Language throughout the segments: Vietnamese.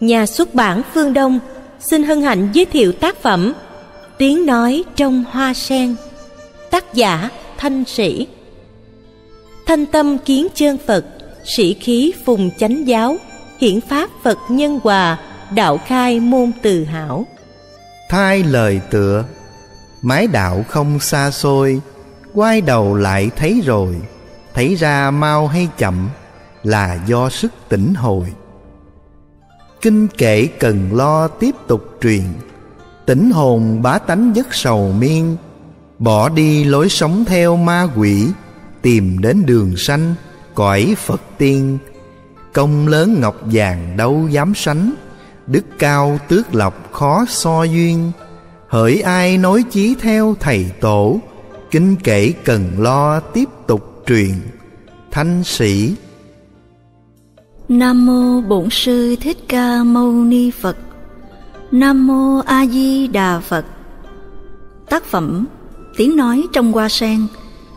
Nhà xuất bản Phương Đông, xin hân hạnh giới thiệu tác phẩm Tiếng nói trong hoa sen. Tác giả Thanh Sĩ. Thanh tâm kiến chân Phật, Sĩ khí phùng chánh giáo, Hiển pháp Phật nhân hòa, Đạo khai môn từ hảo. Thay lời tựa, Mái đạo không xa xôi, Quay đầu lại thấy rồi, Thấy ra mau hay chậm Là do sức tỉnh hồi. Kinh kệ cần lo tiếp tục truyền. Tỉnh hồn bá tánh giấc sầu miên. Bỏ đi lối sống theo ma quỷ. Tìm đến đường sanh, Cõi Phật tiên. Công lớn ngọc vàng đâu dám sánh. Đức cao tước lộc khó so duyên. Hỡi ai nói chí theo thầy tổ. Kinh kể cần lo tiếp tục truyền. Thanh sĩ Nam mô Bổn sư Thích Ca Mâu Ni Phật. Nam mô A Di Đà Phật. Tác phẩm Tiếng nói trong hoa sen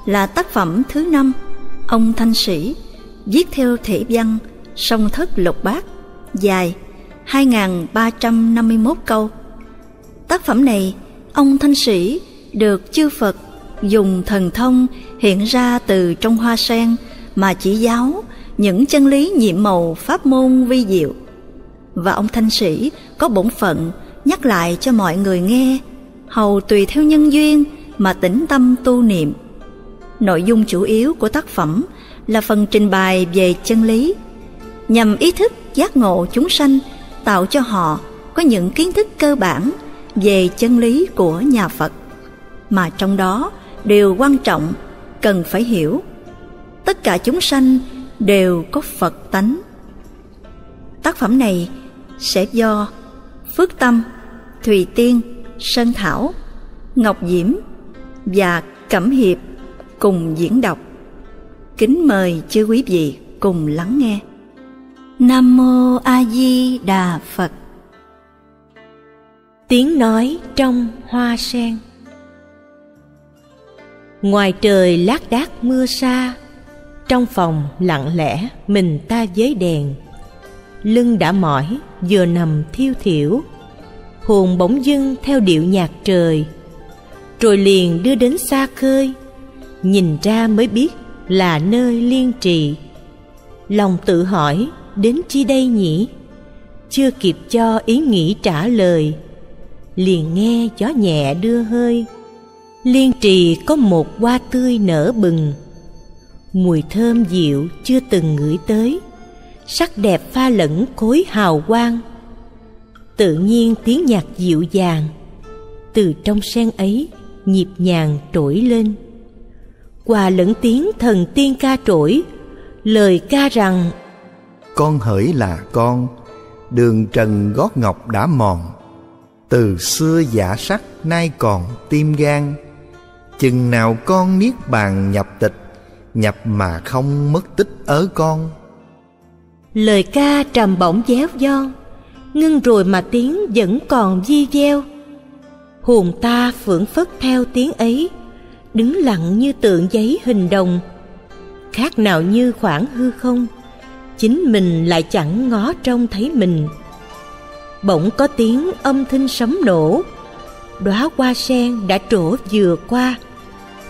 là tác phẩm thứ năm ông Thanh Sĩ viết theo thể văn song thất lục bát dài 2.351 câu. Tác phẩm này, ông Thanh Sĩ được chư Phật dùng thần thông hiện ra từ trong hoa sen mà chỉ giáo những chân lý nhiệm màu pháp môn vi diệu. Và ông thanh sĩ có bổn phận nhắc lại cho mọi người nghe, hầu tùy theo nhân duyên mà tĩnh tâm tu niệm. Nội dung chủ yếu của tác phẩm là phần trình bày về chân lý, nhằm ý thức giác ngộ chúng sanh, tạo cho họ có những kiến thức cơ bản về chân lý của nhà phật. Mà trong đó, điều quan trọng cần phải hiểu, tất cả chúng sanh đều có Phật tánh. Tác phẩm này sẽ do Phước Tâm, Thùy Tiên, Sơn Thảo, Ngọc Diễm và Cẩm Hiệp cùng diễn đọc. Kính mời chư quý vị cùng lắng nghe. Nam Mô A Di Đà Phật Tiếng nói trong hoa sen Ngoài trời lác đác mưa xa trong phòng lặng lẽ, mình ta với đèn. Lưng đã mỏi, vừa nằm thiêu thiểu. Hồn bỗng dưng theo điệu nhạc trời. Rồi liền đưa đến xa khơi. Nhìn ra mới biết là nơi liên trì. Lòng tự hỏi, đến chi đây nhỉ? Chưa kịp cho ý nghĩ trả lời. Liền nghe gió nhẹ đưa hơi. Liên trì có một hoa tươi nở bừng mùi thơm dịu chưa từng ngửi tới. Sắc đẹp pha lẫn khối hào quang. Tự nhiên tiếng nhạc dịu dàng. Từ trong sen ấy, nhịp nhàng trỗi lên. Qua lẫn tiếng thần tiên ca trỗi, lời ca rằng, con hỡi là con, đường trần gót ngọc đã mòn. Từ xưa giả sắc, nay còn tim gan. Chừng nào con niết bàn nhập tịch nhập mà không mất tích ở con. Lời ca trầm bổng déo giòn ngưng rồi mà tiếng vẫn còn di gieo. Hồn ta phượng phất theo tiếng ấy, đứng lặng như tượng giấy hình đồng. Khác nào như khoảng hư không, chính mình lại chẳng ngó trông thấy mình. Bỗng có tiếng âm thanh sấm nổ, đóa hoa sen đã trổ vừa qua.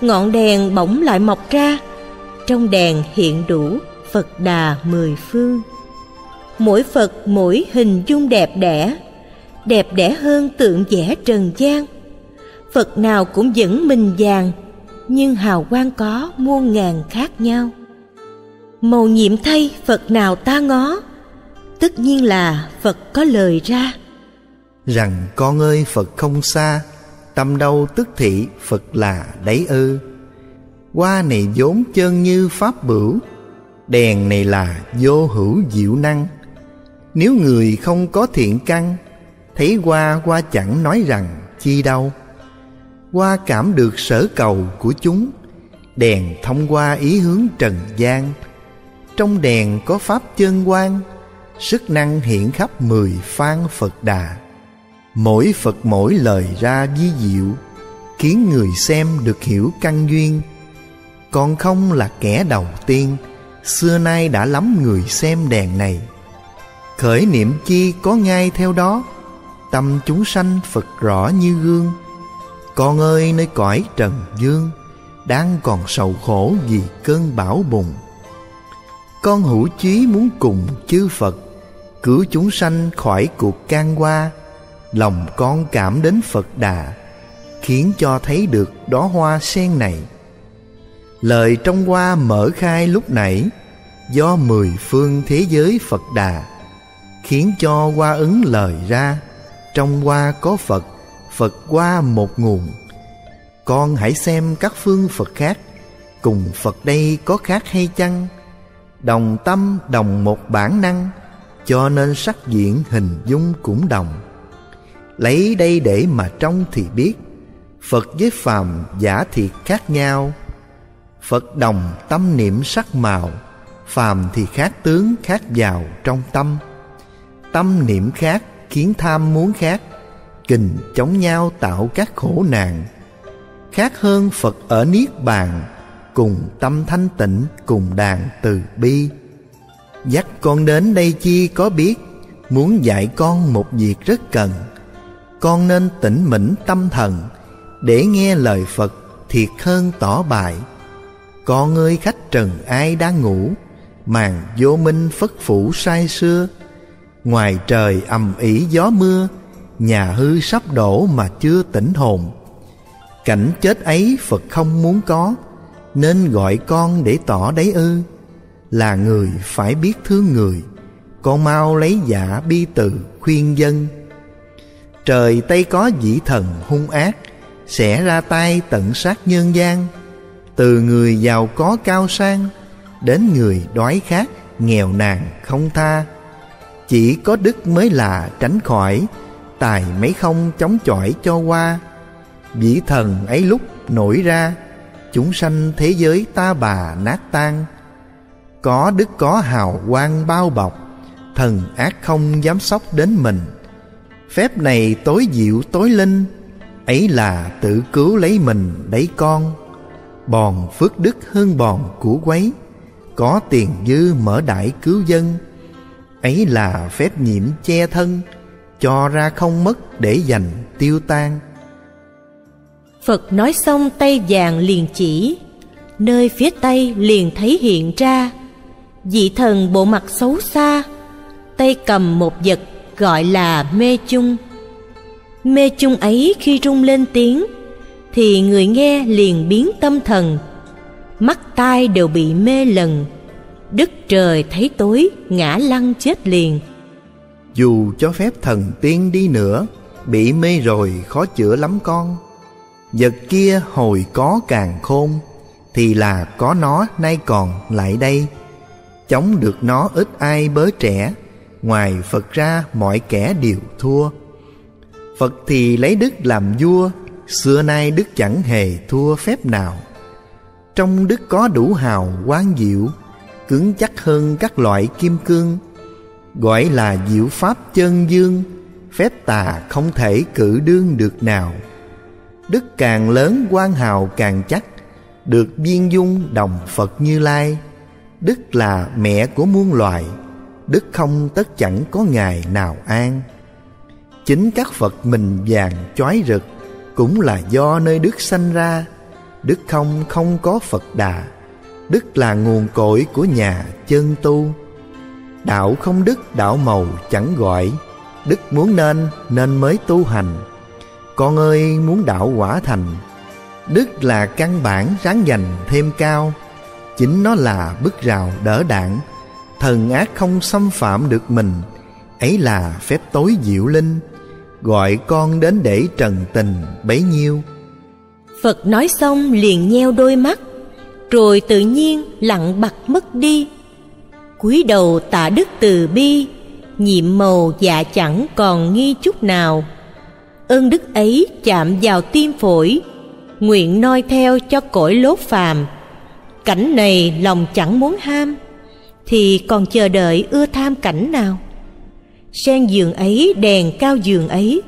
Ngọn đèn bỗng lại mọc ra trong đèn hiện đủ Phật đà mười phương. Mỗi Phật mỗi hình dung đẹp đẽ Đẹp đẽ hơn tượng vẽ trần gian. Phật nào cũng vẫn mình vàng, Nhưng hào quang có muôn ngàn khác nhau. Màu nhiệm thay Phật nào ta ngó, Tất nhiên là Phật có lời ra. Rằng con ơi Phật không xa, Tâm đâu tức thị Phật là đấy ư. Hoa này vốn chân như pháp bửu, Đèn này là vô hữu diệu năng. Nếu người không có thiện căn, Thấy hoa hoa chẳng nói rằng chi đâu. Hoa cảm được sở cầu của chúng, Đèn thông qua ý hướng trần gian. Trong đèn có pháp chân quan Sức năng hiện khắp mười phan Phật đà. Mỗi Phật mỗi lời ra di diệu, Khiến người xem được hiểu căn duyên con không là kẻ đầu tiên, Xưa nay đã lắm người xem đèn này. Khởi niệm chi có ngay theo đó, Tâm chúng sanh Phật rõ như gương. Con ơi, nơi cõi trần dương, Đang còn sầu khổ vì cơn bão bùng. Con hữu chí muốn cùng chư Phật, Cứu chúng sanh khỏi cuộc can qua. Lòng con cảm đến Phật Đà, Khiến cho thấy được đó hoa sen này. Lời trong hoa mở khai lúc nãy, Do mười phương thế giới Phật Đà, Khiến cho hoa ứng lời ra. Trong hoa có Phật Phật qua một nguồn. Con hãy xem các phương Phật khác, Cùng Phật đây có khác hay chăng? Đồng tâm, đồng một bản năng, Cho nên sắc diện hình dung cũng đồng. Lấy đây để mà trong thì biết, Phật với phàm giả thiệt khác nhau. Phật đồng tâm niệm sắc màu, Phàm thì khác tướng khác vào trong tâm. Tâm niệm khác khiến tham muốn khác, Kình chống nhau tạo các khổ nạn. Khác hơn Phật ở Niết Bàn, Cùng tâm thanh tịnh, cùng đàn từ bi. Dắt con đến đây chi có biết, Muốn dạy con một việc rất cần. Con nên tỉnh mẫn tâm thần, Để nghe lời Phật thiệt hơn tỏ bài. Con ơi khách trần ai đang ngủ, Màn vô minh phất phủ sai xưa Ngoài trời ầm ĩ gió mưa, Nhà hư sắp đổ mà chưa tỉnh hồn. Cảnh chết ấy Phật không muốn có, Nên gọi con để tỏ đấy ư. Là người phải biết thương người, Con mau lấy giả bi từ khuyên dân. Trời Tây có dĩ thần hung ác Sẽ ra tay tận sát nhân gian. Từ người giàu có cao sang, Đến người đói khát, nghèo nàn không tha. Chỉ có đức mới là tránh khỏi, Tài mấy không chống chọi cho qua. Vĩ thần ấy lúc nổi ra, Chúng sanh thế giới ta bà nát tan. Có đức có hào quang bao bọc, Thần ác không dám sóc đến mình. Phép này tối diệu tối linh, Ấy là tự cứu lấy mình đấy con. Bòn phước đức hơn bòn của quấy, Có tiền dư mở đại cứu dân. Ấy là phép nhiễm che thân, cho ra không mất để dành tiêu tan. Phật nói xong tay vàng liền chỉ, nơi phía tây liền thấy hiện ra. Vị thần bộ mặt xấu xa, tay cầm một vật gọi là mê chung. Mê chung ấy khi rung lên tiếng thì người nghe liền biến tâm thần. Mắt tai đều bị mê lần. Đức trời thấy tối, ngã lăn chết liền. Dù cho phép thần tiên đi nữa, Bị mê rồi khó chữa lắm con. Vật kia hồi có càng khôn, Thì là có nó nay còn lại đây. Chống được nó ít ai bớ trẻ, Ngoài Phật ra mọi kẻ đều thua. Phật thì lấy đức làm vua Xưa nay đức chẳng hề thua phép nào. Trong đức có đủ hào quán diệu, cứng chắc hơn các loại kim cương. Gọi là diệu pháp chân dương, phép tà không thể cử đương được nào. Đức càng lớn quan hào càng chắc, được viên dung đồng phật như lai. Đức là mẹ của muôn loài, đức không tất chẳng có ngày nào an. Chính các phật mình vàng chói rực cũng là do nơi đức sanh ra. Đức không không có phật đà. Đức là nguồn cội của nhà chân tu. Đạo không đức, đạo màu chẳng gọi. Đức muốn nên nên mới tu hành. Con ơi, muốn đạo quả thành. Đức là căn bản, ráng dành thêm cao. Chính nó là bức rào đỡ đạn. Thần ác không xâm phạm được mình. Ấy là phép tối diệu linh. Gọi con đến để trần tình bấy nhiêu. Phật nói xong liền nheo đôi mắt, rồi tự nhiên lặng bặt mất đi. Cúi đầu tạ đức từ bi, nhiệm màu dạ chẳng còn nghi chút nào. Ơn đức ấy chạm vào tim phổi, nguyện noi theo cho cõi lốt phàm. Cảnh này lòng chẳng muốn ham, thì còn chờ đợi ưa tham cảnh nào? Sen giường ấy, đèn cao giường ấy.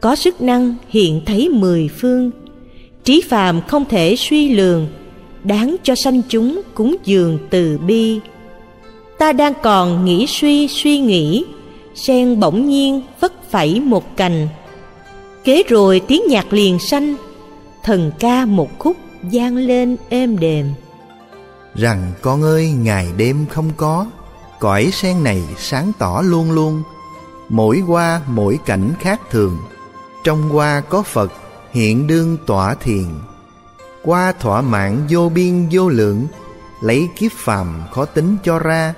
Có sức năng hiện thấy mười phương. Trí phàm không thể suy lường, đáng cho sanh chúng cúng dường từ bi. Ta đang còn nghĩ suy suy nghĩ. Sen bỗng nhiên vất phẩy một cành. Kế rồi tiếng nhạc liền sanh, thần ca một khúc vang lên êm đềm. Rằng con ơi, ngày đêm không có cõi sen này sáng tỏ luôn luôn. Mỗi hoa, mỗi cảnh khác thường. Trong hoa có phật, hiện đương tỏa thiền. Qua thỏa mãn vô biên vô lượng, lấy kiếp phàm khó tính cho ra.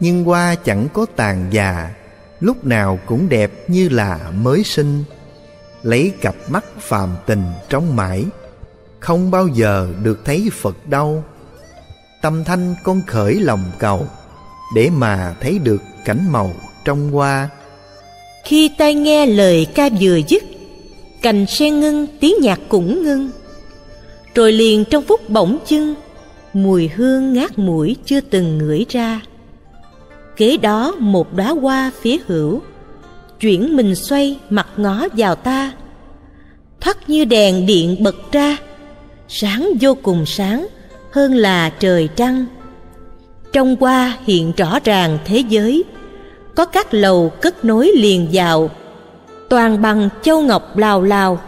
Nhưng hoa chẳng có tàn già, lúc nào cũng đẹp như là mới sinh. Lấy cặp mắt phàm tình trong mãi, không bao giờ được thấy phật đâu. Tâm thanh con khởi lòng cầu để mà thấy được cảnh màu trong hoa. Khi tai nghe lời ca vừa dứt, cành sen ngưng, tiếng nhạc cũng ngưng. Rồi liền trong phút bỗng chưng, mùi hương ngát mũi chưa từng ngửi ra. Kế đó một đóa hoa phía hữu, chuyển mình xoay mặt ngó vào ta. Thoắt như đèn điện bật ra, sáng vô cùng sáng hơn là trời trăng trong qua hiện rõ ràng thế giới, có các lầu cất nối liền vào, toàn bằng châu ngọc lào lào,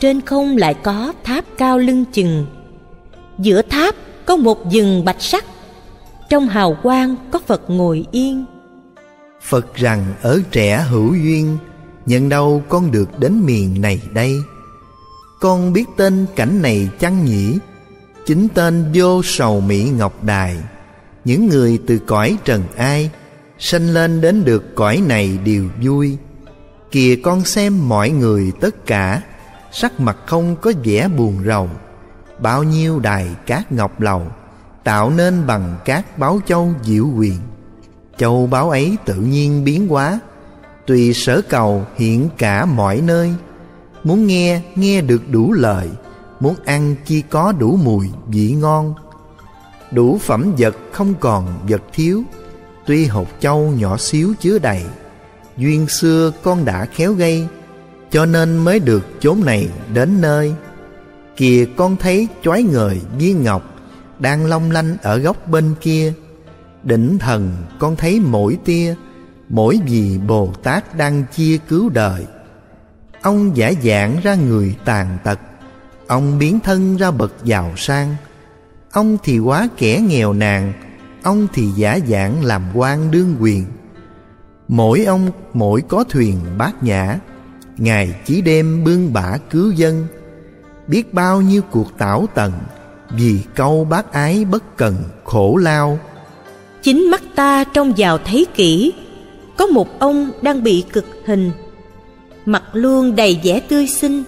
trên không lại có tháp cao lưng chừng. Giữa tháp có một rừng bạch sắc, trong hào quang có phật ngồi yên. Phật rằng ở trẻ hữu duyên, nhận đâu con được đến miền này đây. Con biết tên cảnh này chăng nhỉ? Chính tên vô sầu mỹ ngọc đài những người từ cõi trần ai, sanh lên đến được cõi này đều vui. Kìa con xem mọi người tất cả, sắc mặt không có vẻ buồn rầu. Bao nhiêu đài cát ngọc lầu, tạo nên bằng cát báo châu diệu quyền. Châu báo ấy tự nhiên biến hóa, tùy sở cầu hiện cả mọi nơi. Muốn nghe nghe được đủ lời, muốn ăn chi có đủ mùi vị ngon đủ phẩm vật không còn vật thiếu. Tuy hột châu nhỏ xíu chứa đầy, duyên xưa con đã khéo gây, cho nên mới được chốn này đến nơi. Kìa con thấy chói ngời viên ngọc đang long lanh ở góc bên kia. Đỉnh thần con thấy mỗi tia, mỗi vì bồ tát đang chia cứu đời. Ông giả dạng ra người tàn tật, ông biến thân ra bậc giàu sang ông thì quá kẻ nghèo nàn ông thì giả dạng làm quan đương quyền. Mỗi ông mỗi có thuyền bát nhã ngày chỉ đêm bươn bả cứu dân. Biết bao nhiêu cuộc tảo tận, vì câu bác ái bất cần khổ lao. Chính mắt ta trong vào thấy kỹ có một ông đang bị cực hình. Mặt luôn đầy vẻ tươi xinh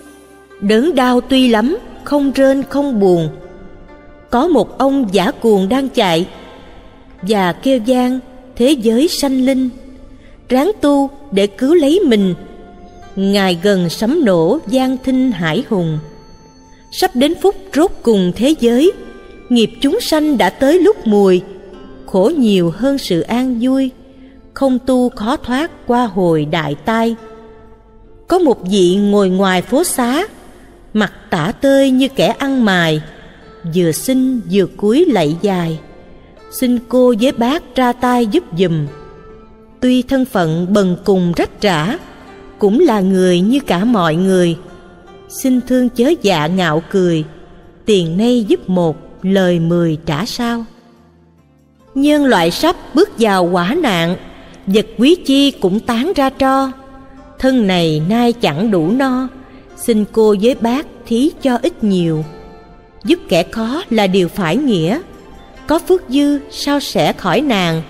đớn đau tuy lắm không rên không buồn có một ông giả cuồng đang chạy và kêu gian thế giới sanh linh, ráng tu để cứu lấy mình. Ngài gần sấm nổ gian thinh hải hùng. Sắp đến phút rốt cùng thế giới, nghiệp chúng sanh đã tới lúc mùi, khổ nhiều hơn sự an vui, không tu khó thoát qua hồi đại tai. Có một vị ngồi ngoài phố xá, mặt tả tơi như kẻ ăn mài vừa xin vừa cúi lạy dài. Xin cô với bác ra tay giúp giùm. Tuy thân phận bần cùng rách rã, cũng là người như cả mọi người. Xin thương chớ dạ ngạo cười, tiền nay giúp một, lời mười trả sao. Nhân loại sắp bước vào quả nạn, vật quý chi cũng tán ra tro. Thân này nay chẳng đủ no, xin cô với bác thí cho ít nhiều giúp kẻ khó là điều phải nghĩa. Có phước dư, sao sẽ khỏi nàng?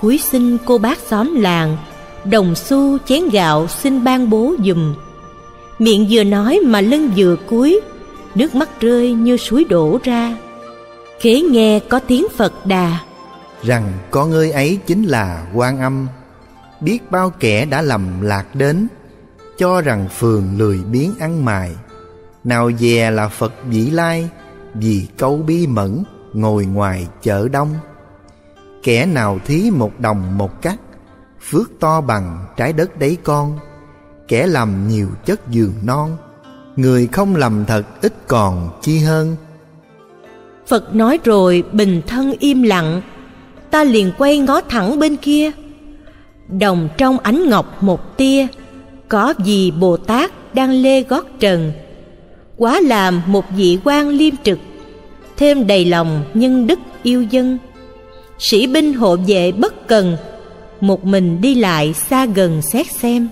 Cuối xin cô bác xóm làng, đồng xu chén gạo xin ban bố dùm. Miệng vừa nói mà lưng vừa cúi, nước mắt rơi như suối đổ ra. Khế nghe có tiếng phật đà. Rằng con ơi ấy chính là quan âm. Biết bao kẻ đã lầm lạc đến, cho rằng phường lười biến ăn mài nào dè là phật vĩ lai, vì câu bi mẫn, ngồi ngoài chợ đông. Kẻ nào thí một đồng một cắt phước to bằng trái đất đấy con. Kẻ làm nhiều chất giường non, người không làm thật ít còn chi hơn. Phật nói rồi, bình thân im lặng. Ta liền quay ngó thẳng bên kia. Đồng trong ánh ngọc một tia, có gì bồ tát đang lê gót trần quá làm một vị quan liêm trực, thêm đầy lòng nhân đức yêu dân. Sĩ binh hộ vệ bất cần, một mình đi lại xa gần xét xem.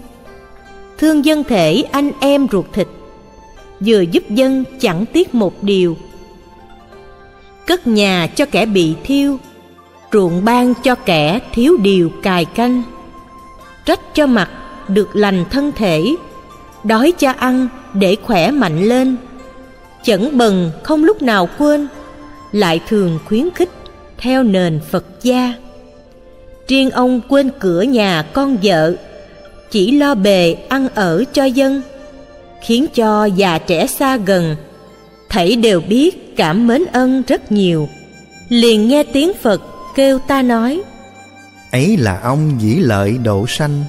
Thương dân thể anh em ruột thịt, vừa giúp dân chẳng tiếc một điều. Cất nhà cho kẻ bị thiêu, ruộng ban cho kẻ thiếu điều cài canh. Trách cho mặt được lành thân thể, đói cho ăn để khỏe mạnh lên. Chẩn bần không lúc nào quên, lại thường khuyến khích theo nền phật gia. Riêng ông quên cửa nhà con vợ, chỉ lo bề ăn ở cho dân, khiến cho già trẻ xa gần. Thảy đều biết cảm mến ân rất nhiều. Liền nghe tiếng phật kêu ta nói, ấy là ông dĩ lợi độ sanh,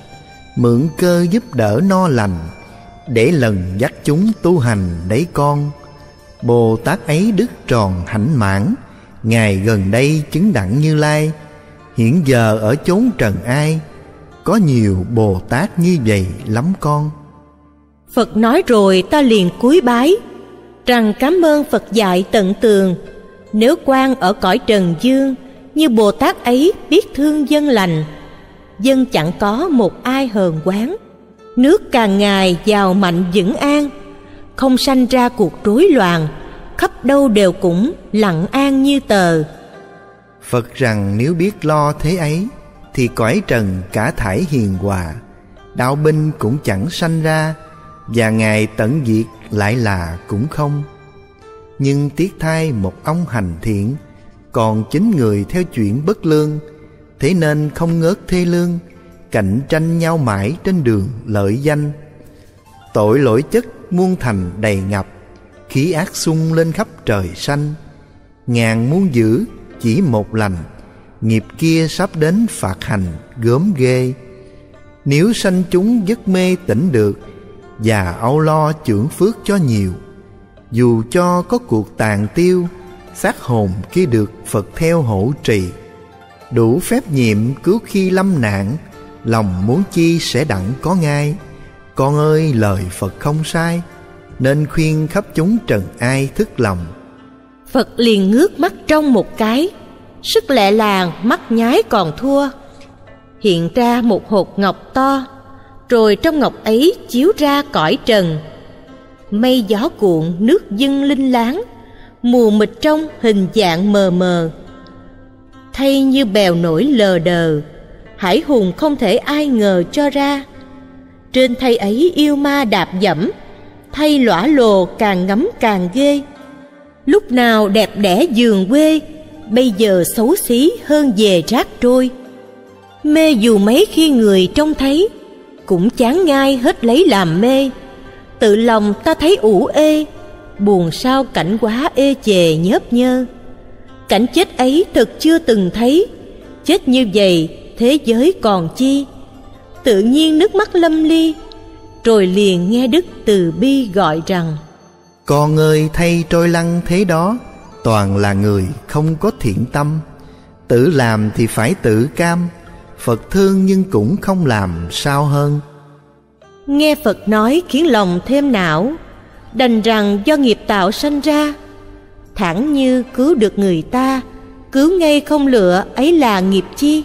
mượn cơ giúp đỡ no lành để lần dắt chúng tu hành đấy con. Bồ tát ấy đức tròn hạnh mãn, ngài gần đây chứng đẳng như lai. Hiện giờ ở chốn trần ai, có nhiều bồ tát như vậy lắm con. Phật nói rồi ta liền cúi bái, rằng cảm ơn phật dạy tận tường. Nếu quan ở cõi trần dương, như bồ tát ấy biết thương dân lành, dân chẳng có một ai hờn quán nước càng ngày giàu mạnh vững an. Không sanh ra cuộc rối loạn, khắp đâu đều cũng lặng an như tờ. Phật rằng nếu biết lo thế ấy, thì cõi trần cả thải hiền hòa. Đạo binh cũng chẳng sanh ra, và ngài tận diệt lại là cũng không. Nhưng tiếc thay một ông hành thiện, còn chính người theo chuyện bất lương, thế nên không ngớt thê lương cạnh tranh nhau mãi trên đường lợi danh. Tội lỗi chất muôn thành đầy ngập, khí ác sung lên khắp trời xanh. Ngàn muốn giữ chỉ một lành, nghiệp kia sắp đến phạt hành gớm ghê. Nếu sanh chúng giấc mê tỉnh được, và âu lo trưởng phước cho nhiều, dù cho có cuộc tàn tiêu, xác hồn kia được phật theo hỗ trì. Đủ phép nhiệm cứu khi lâm nạn lòng muốn chi sẽ đặng có ngay con ơi, lời phật không sai, nên khuyên khắp chúng trần ai thức lòng. Phật liền ngước mắt trong một cái, sức lệ làng mắt nhái còn thua. Hiện ra một hột ngọc to, rồi trong ngọc ấy chiếu ra cõi trần. Mây gió cuộn, nước dưng linh láng mù mịt trong hình dạng mờ mờ. Thay như bèo nổi lờ đờ hải hùng không thể ai ngờ cho ra. Trên thay ấy yêu ma đạp dẫm, thay lõa lồ càng ngắm càng ghê. Lúc nào đẹp đẽ giường quê, bây giờ xấu xí hơn về rác trôi. Mê dù mấy khi người trông thấy, cũng chán ngay hết lấy làm mê. Tự lòng ta thấy ủ ê, buồn sao cảnh quá ê chề nhớp nhơ. Cảnh chết ấy thật chưa từng thấy, chết như vậy thế giới còn chi? Tự nhiên nước mắt lâm ly rồi liền nghe đức từ bi gọi rằng con ơi thay trôi lăn thế đó toàn là người không có thiện tâm. Tự làm thì phải tự cam phật thương nhưng cũng không làm sao hơn. Nghe phật nói khiến lòng thêm não đành rằng do nghiệp tạo sanh ra thẳng như cứu được người ta cứu ngay không lựa ấy là nghiệp chi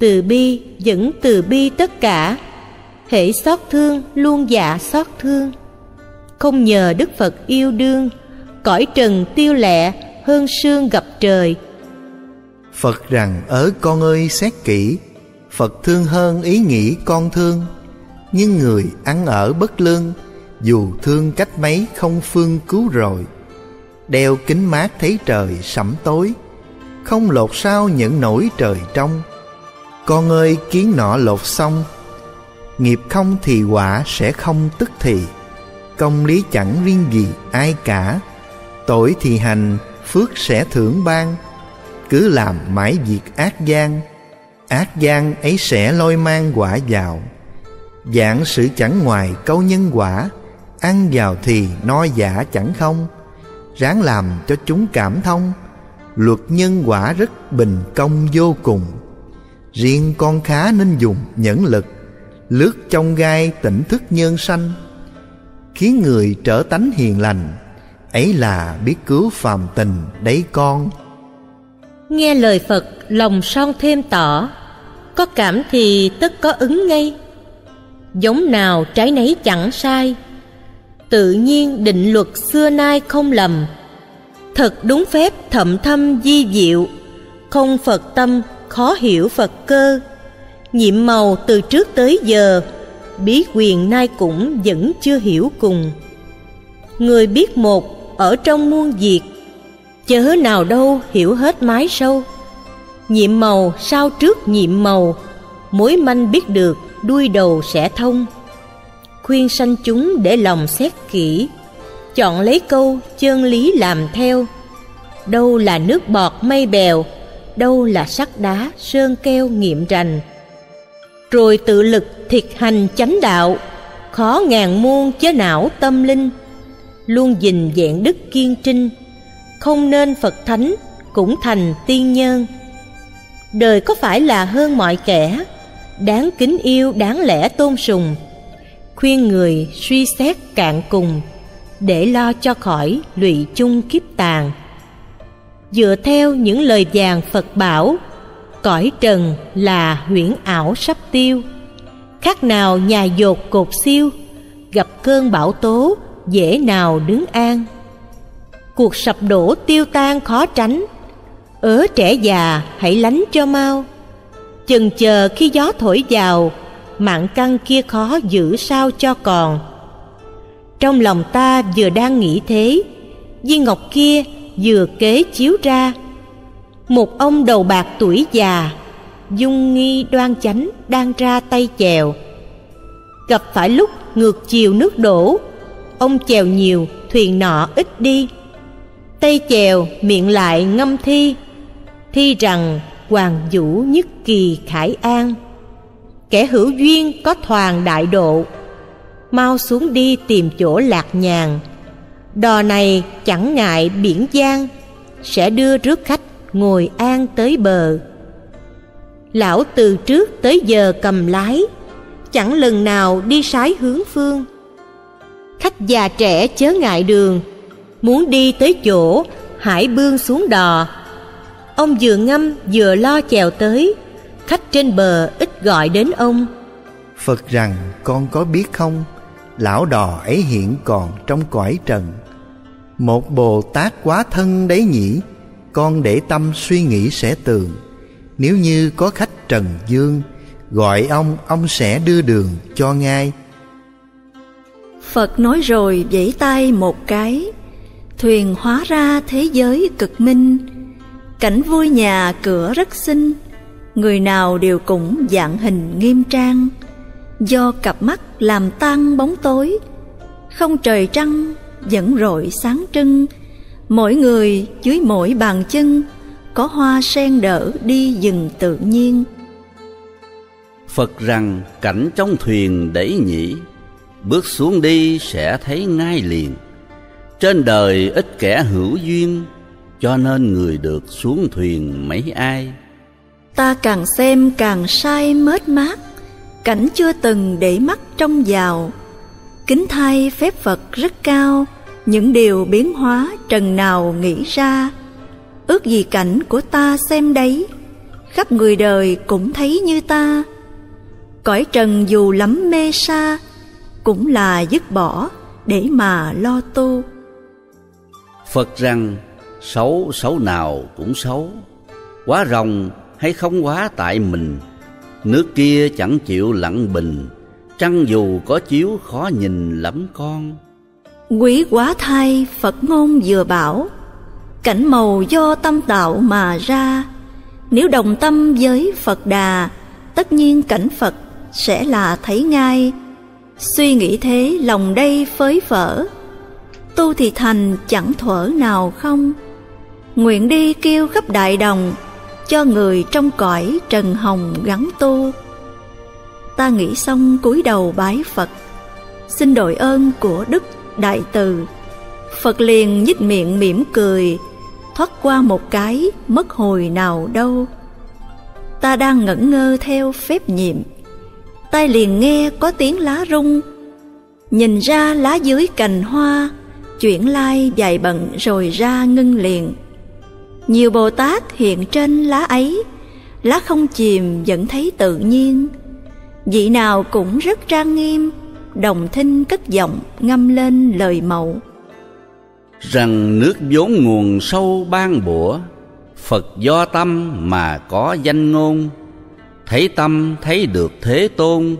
từ bi vẫn từ bi tất cả. Hễ xót thương, luôn dạ xót thương. Không nhờ đức phật yêu đương, cõi trần tiêu lẹ hơn sương gặp trời. Phật rằng, ở con ơi, xét kỹ. Phật thương hơn ý nghĩ con thương. Nhưng người ăn ở bất lương, dù thương cách mấy không phương cứu rồi. Đeo kính mát thấy trời sẩm tối. Không lột sao nhận nổi trời trong con ơi, kiến nọ lột xong. Nghiệp không thì quả sẽ không tức thì. Công lý chẳng riêng gì ai cả. Tội thì hành, phước sẽ thưởng ban. Cứ làm mãi việc ác gian. Ác gian ấy sẽ lôi mang quả vào. Dạng sự chẳng ngoài câu nhân quả. Ăn vào thì no giả chẳng không. Ráng làm cho chúng cảm thông. Luật nhân quả rất bình công vô cùng. Riêng con khá nên dùng nhẫn lực, Lướt trong gai tỉnh thức nhân sanh. Khiến người trở tánh hiền lành, Ấy là biết cứu phàm tình đấy con. Nghe lời Phật, lòng son thêm tỏ, Có cảm thì tất có ứng ngay. Giống nào trái nấy chẳng sai, Tự nhiên định luật xưa nay không lầm. Thật đúng phép thậm thâm di diệu, Không Phật tâm khó hiểu Phật cơ. Nhiệm màu từ trước tới giờ, Bí quyền nay cũng vẫn chưa hiểu cùng. Người biết một ở trong muôn diệt Chớ nào đâu hiểu hết mái sâu. Nhiệm màu sao trước nhiệm màu, Mối manh biết được, đuôi đầu sẽ thông. Khuyên sanh chúng để lòng xét kỹ, Chọn lấy câu chân lý làm theo. Đâu là nước bọt mây bèo Đâu là sắt đá sơn keo nghiệm rành. Rồi tự lực thiệt hành chánh đạo, Khó ngàn muôn chớ não tâm linh. Luôn gìn vẹn đức kiên trinh, Không nên Phật Thánh cũng thành tiên nhân. Đời có phải là hơn mọi kẻ, Đáng kính yêu, đáng lẽ tôn sùng. Khuyên người suy xét cạn cùng, Để lo cho khỏi lụy chung kiếp tàn. Dựa theo những lời vàng Phật bảo, Cõi trần là huyễn ảo sắp tiêu. Khác nào nhà dột cột siêu, Gặp cơn bão tố, dễ nào đứng an. Cuộc sập đổ tiêu tan khó tránh, Ớ trẻ già hãy lánh cho mau. Chừng chờ khi gió thổi vào, Mạng căn kia khó giữ sao cho còn. Trong lòng ta vừa đang nghĩ thế Viên ngọc kia vừa kế chiếu ra. Một ông đầu bạc tuổi già Dung nghi đoan chánh đang ra tay chèo. Gặp phải lúc ngược chiều nước đổ Ông chèo nhiều, thuyền nọ ít đi. Tay chèo, miệng lại ngâm thi Thi rằng hoàng vũ nhất kỳ khải an Kẻ hữu duyên có thoàn đại độ Mau xuống đi tìm chỗ lạc nhàn. Đò này chẳng ngại biển giang, Sẽ đưa rước khách ngồi an tới bờ. Lão từ trước tới giờ cầm lái, Chẳng lần nào đi sái hướng phương. Khách già trẻ chớ ngại đường, Muốn đi tới chỗ Hải bương xuống đò. Ông vừa ngâm vừa lo chèo tới, Khách trên bờ ít gọi đến ông. Phật rằng, con có biết không? Lão đò ấy hiện còn trong cõi trần. Một Bồ Tát quá thân đấy nhỉ Con để tâm suy nghĩ sẽ tường. Nếu như có khách Trần Dương Gọi ông, ông sẽ đưa đường cho ngay. Phật nói rồi vẫy tay một cái Thuyền hóa ra thế giới cực minh. Cảnh vui nhà cửa rất xinh Người nào đều cũng dạng hình nghiêm trang. Do cặp mắt làm tan bóng tối Không trời trăng vẫn rọi sáng trưng. Mỗi người dưới mỗi bàn chân Có hoa sen đỡ đi dừng tự nhiên. Phật rằng cảnh trong thuyền đẩy nhỉ Bước xuống đi sẽ thấy ngay liền. Trên đời ít kẻ hữu duyên Cho nên người được xuống thuyền mấy ai. Ta càng xem càng sai mết mát Cảnh chưa từng để mắt trong vào Kính thay phép Phật rất cao, Những điều biến hóa trần nào nghĩ ra. Ước gì cảnh của ta xem đấy, Khắp người đời cũng thấy như ta. Cõi trần dù lắm mê sa, Cũng là dứt bỏ để mà lo tu. Phật rằng, xấu xấu nào cũng xấu. Quá rồng hay không quá tại mình Nước kia chẳng chịu lặng bình, Trăng dù có chiếu khó nhìn lắm con. Quý quá thay Phật ngôn vừa bảo, Cảnh màu do tâm tạo mà ra. Nếu đồng tâm với Phật Đà, Tất nhiên cảnh Phật sẽ là thấy ngay. Suy nghĩ thế, lòng đây phới phở Tu thì thành, chẳng thuở nào không. Nguyện đi kêu khắp đại đồng cho người trong cõi trần hồng gắn tu. Ta nghĩ xong cúi đầu bái Phật. Xin đội ơn của Đức Đại Từ. Phật liền nhích miệng mỉm cười, Thoát qua một cái mất hồi nào đâu. Ta đang ngẩn ngơ theo phép nhiệm. Tai liền nghe có tiếng lá rung. Nhìn ra lá dưới cành hoa, chuyển lai dài bận rồi ra ngưng liền nhiều bồ tát hiện trên lá ấy. Lá không chìm vẫn thấy tự nhiên. Vị nào cũng rất trang nghiêm đồng thinh cất giọng ngâm lên lời mậu. Rằng nước vốn nguồn sâu ban bủa phật do tâm mà có danh ngôn. Thấy tâm thấy được thế tôn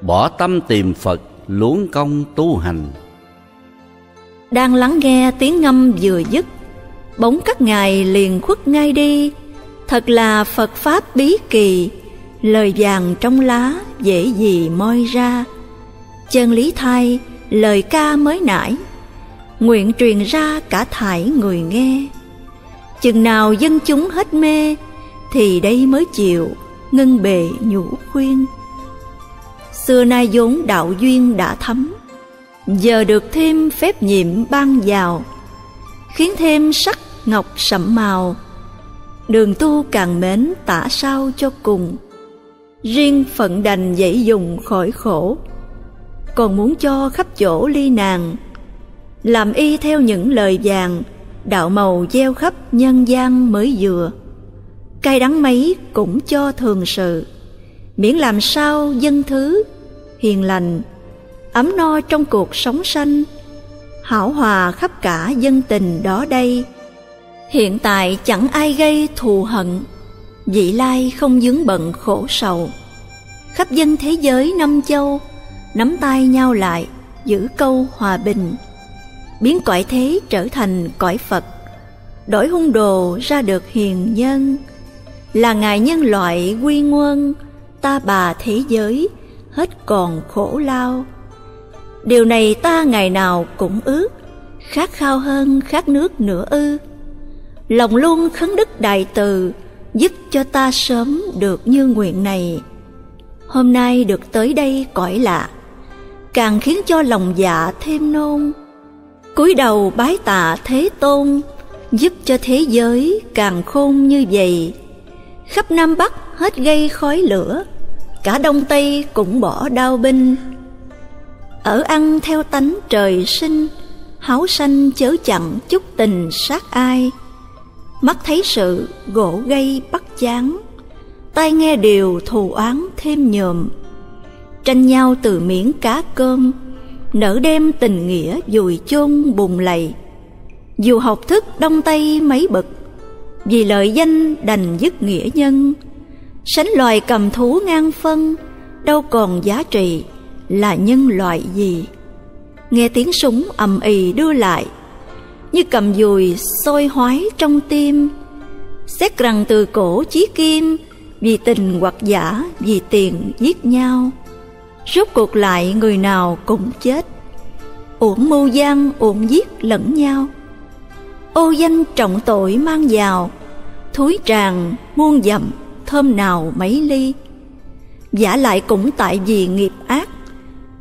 bỏ tâm tìm phật luống công tu hành. Đang lắng nghe tiếng ngâm vừa dứt bóng các ngài liền khuất ngay đi. Thật là phật pháp bí kỳ. Lời vàng trong lá dễ gì moi ra. Chân lý thay, lời ca mới nãy. Nguyện truyền ra cả thải người nghe. Chừng nào dân chúng hết mê, thì đây mới chịu ngân bề nhủ khuyên. Xưa nay vốn đạo duyên đã thấm. Giờ được thêm phép nhiệm ban vào khiến thêm sắc ngọc sẫm màu. Đường tu càng mến tả sao cho cùng. Riêng phận đành dãy dùng khỏi khổ. Còn muốn cho khắp chỗ ly nàng, làm y theo những lời vàng, đạo màu gieo khắp nhân gian mới vừa. Cay đắng mấy cũng cho thường sự. Miễn làm sao dân thứ, hiền lành, ấm no trong cuộc sống sanh hảo hòa khắp cả dân tình đó đây. Hiện tại chẳng ai gây thù hận, vị lai không dướng bận khổ sầu. Khắp dân thế giới năm châu, nắm tay nhau lại, giữ câu hòa bình. Biến cõi thế trở thành cõi phật, đổi hung đồ ra được hiền nhân. Là ngài nhân loại quy nguân ta bà thế giới hết còn khổ lao điều này ta ngày nào cũng ước. Khát khao hơn khát nước nữa ư. Lòng luôn khấn đức đại từ, giúp cho ta sớm được như nguyện này. Hôm nay được tới đây cõi lạ, càng khiến cho lòng dạ thêm nôn. Cúi đầu bái tạ thế tôn, giúp cho thế giới càng khôn như vậy. Khắp nam bắc hết gây khói lửa, cả đông tây cũng bỏ đao binh ở ăn theo tánh trời sinh, háo sanh chớ chặn chút tình sát ai. Mắt thấy sự, gỗ gây bắt chán. Tai nghe điều thù oán thêm nhòm. Tranh nhau từ miếng cá cơm, nở đem tình nghĩa dùi chôn bùng lầy. Dù học thức đông tây mấy bậc, vì lợi danh đành dứt nghĩa nhân. Sánh loài cầm thú ngang phân, đâu còn giá trị là nhân loại gì? Nghe tiếng súng ầm ì đưa lại, như cầm dùi sôi hoái trong tim. Xét rằng từ cổ chí kim, vì tình hoặc giả, vì tiền giết nhau. Rốt cuộc lại người nào cũng chết. Uổng mưu gian, uổng giết lẫn nhau. Ô danh trọng tội mang vào, thúi tràn muôn dặm, thơm nào mấy ly. Giả lại cũng tại vì nghiệp ác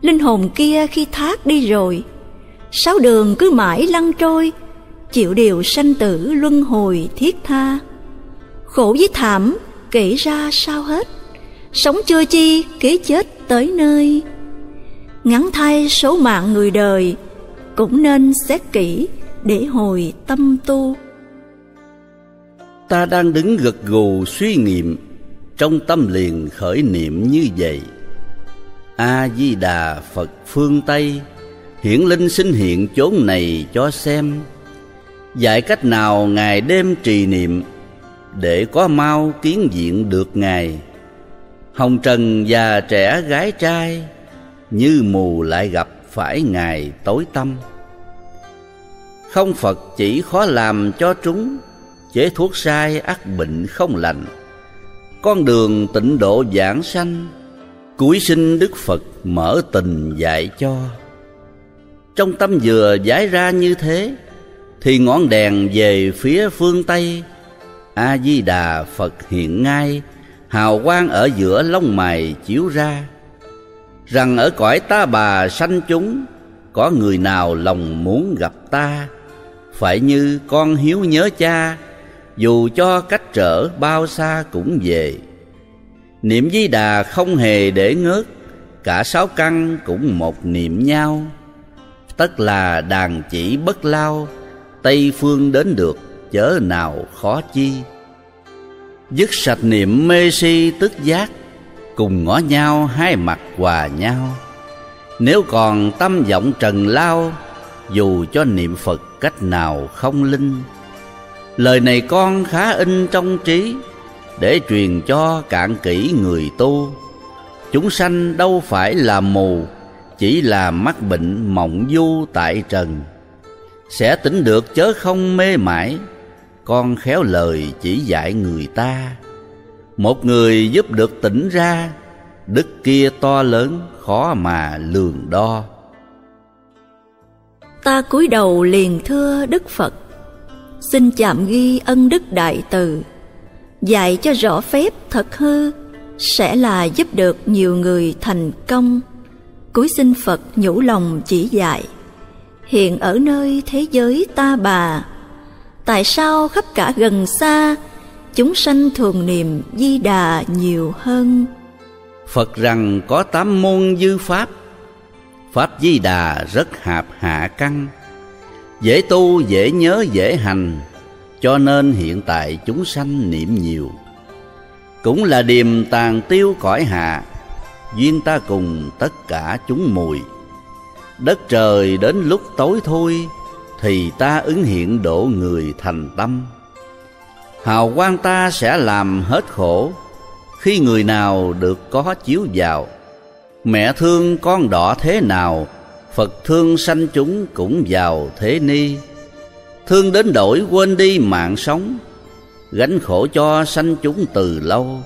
linh hồn kia khi thác đi rồi, sáu đường cứ mãi lăn trôi, chịu điều sanh tử luân hồi thiết tha. Khổ với thảm, kể ra sao hết, sống chưa chi kế chết tới nơi. Ngắn thay số mạng người đời, cũng nên xét kỹ để hồi tâm tu. Ta đang đứng gật gù suy nghiệm, trong tâm liền khởi niệm như vậy a di đà phật phương tây. Hiển linh sinh hiện chốn này cho xem. Dạy cách nào ngày đêm trì niệm để có mau kiến diện được ngài. Hồng trần già trẻ gái trai, như mù lại gặp phải ngài tối tâm không phật chỉ khó làm cho chúng, chế thuốc sai ác bệnh không lành. Con đường tịnh độ giảng sanh cuối sinh đức phật mở tình dạy cho. Trong tâm vừa giải ra như thế, thì ngọn đèn về phía phương tây, a di đà phật hiện ngay, hào quang ở giữa lông mày chiếu ra. Rằng ở cõi ta bà sanh chúng, có người nào lòng muốn gặp ta? Phải như con hiếu nhớ cha, dù cho cách trở bao xa cũng về. Niệm Di Đà không hề để ngớt, Cả sáu căn cũng một niệm nhau. Tất là đàn chỉ bất lao, Tây phương đến được, chớ nào khó chi. Dứt sạch niệm mê si tức giác, Cùng ngõ nhau hai mặt hòa nhau. Nếu còn tâm vọng trần lao, Dù cho niệm Phật cách nào không linh. Lời này con khá in trong trí để truyền cho cạn kỹ người tu. Chúng sanh đâu phải là mù, Chỉ là mắc bệnh mộng du tại trần. Sẽ tỉnh được chớ không mê mãi Con khéo lời chỉ dạy người ta. Một người giúp được tỉnh ra, Đức kia to lớn khó mà lường đo. Ta cúi đầu liền thưa Đức Phật. Xin chạm ghi ân đức đại từ. Dạy cho rõ phép thật hư Sẽ là giúp được nhiều người thành công. Cúi xin Phật nhủ lòng chỉ dạy Hiện ở nơi thế giới ta bà Tại sao khắp cả gần xa Chúng sanh thường niệm di đà nhiều hơn? Phật rằng có tám môn dư pháp. Pháp Di Đà rất hạp hạ căn Dễ tu, dễ nhớ, dễ hành cho nên hiện tại chúng sanh niệm nhiều. Cũng là điềm tàn tiêu cõi hạ, Duyên ta cùng tất cả chúng mùi. Đất trời đến lúc tối thôi, Thì ta ứng hiện độ người thành tâm. Hào quang ta sẽ làm hết khổ, Khi người nào được có chiếu vào. Mẹ thương con đỏ thế nào, Phật thương sanh chúng cũng vào thế ni. Thương đến đổi quên đi mạng sống, Gánh khổ cho sanh chúng từ lâu.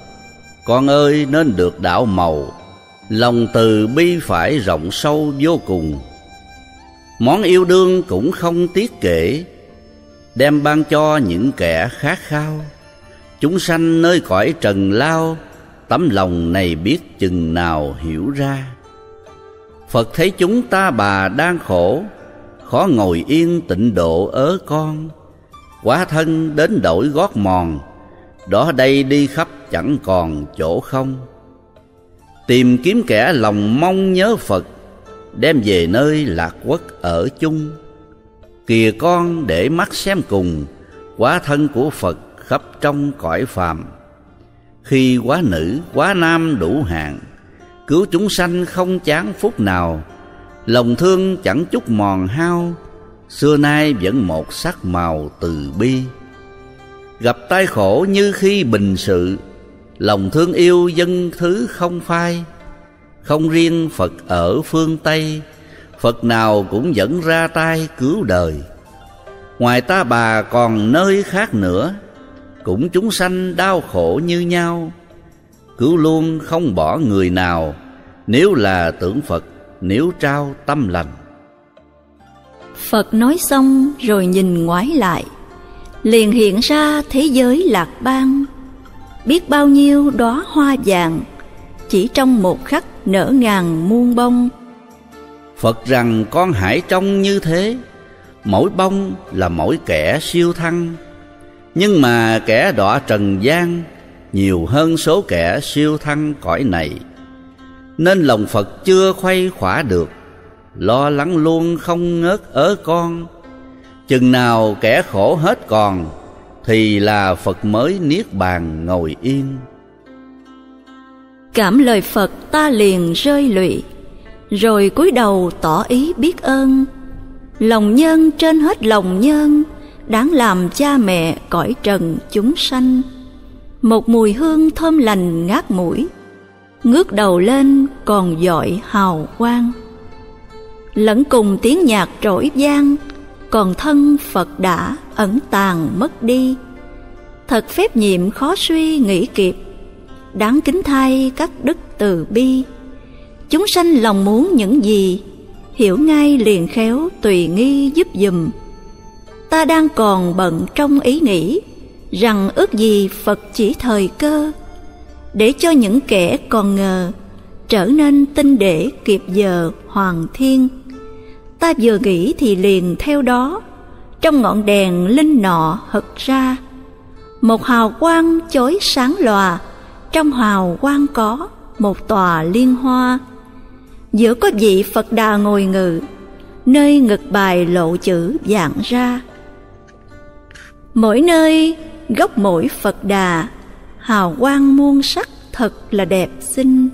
Con ơi, nên được đạo màu, Lòng từ bi phải rộng sâu vô cùng. Món yêu đương cũng không tiếc kể, Đem ban cho những kẻ khát khao. Chúng sanh nơi cõi trần lao, tấm lòng này biết chừng nào hiểu ra. Phật thấy chúng ta bà đang khổ khó ngồi yên tịnh độ ớ con. Quá thân đến đổi gót mòn, đó đây đi khắp chẳng còn chỗ không. Tìm kiếm kẻ lòng mong nhớ phật, đem về nơi lạc quốc ở chung. Kìa con để mắt xem cùng, quá thân của phật khắp trong cõi phàm. Khi quá nữ, quá nam đủ hạn, cứu chúng sanh không chán phút nào lòng thương chẳng chút mòn hao, xưa nay vẫn một sắc màu từ bi. Gặp tai khổ như khi bình sự, lòng thương yêu dân thứ không phai. Không riêng phật ở phương tây, phật nào cũng dẫn ra tay cứu đời. Ngoài ta bà còn nơi khác nữa, cũng chúng sanh đau khổ như nhau. Cứu luôn không bỏ người nào, nếu là tưởng phật nếu trao tâm lành. Phật nói xong rồi nhìn ngoái lại liền hiện ra thế giới lạc bang. Biết bao nhiêu đóa hoa vàng chỉ trong một khắc nở ngàn muôn bông. Phật rằng con hãy trông như thế mỗi bông là mỗi kẻ siêu thăng. Nhưng mà kẻ đọa trần gian nhiều hơn số kẻ siêu thăng cõi này nên lòng phật chưa khuây khỏa được. Lo lắng luôn không ngớt ớ con. Chừng nào kẻ khổ hết còn, thì là phật mới niết bàn ngồi yên. Cảm lời phật ta liền rơi lụy, rồi cúi đầu tỏ ý biết ơn. Lòng nhân trên hết lòng nhân, đáng làm cha mẹ cõi trần chúng sanh. Một mùi hương thơm lành ngát mũi ngước đầu lên còn dọi hào quang. Lẫn cùng tiếng nhạc trỗi vang, còn thân phật đã ẩn tàng mất đi. Thật phép nhiệm khó suy nghĩ kịp, đáng kính thay các đức từ bi. Chúng sanh lòng muốn những gì, hiểu ngay liền khéo tùy nghi giúp dùm. Ta đang còn bận trong ý nghĩ rằng ước gì Phật chỉ thời cơ để cho những kẻ còn ngờ trở nên tinh để kịp giờ hoàng thiên. Ta vừa nghĩ thì liền theo đó, trong ngọn đèn linh nọ hật ra. Một hào quang chói sáng lòa, trong hào quang có một tòa liên hoa. Giữa có vị phật đà ngồi ngự, nơi ngực bài lộ chữ dạng ra. Mỗi nơi gốc mỗi phật đà hào quang muôn sắc thật là đẹp xinh.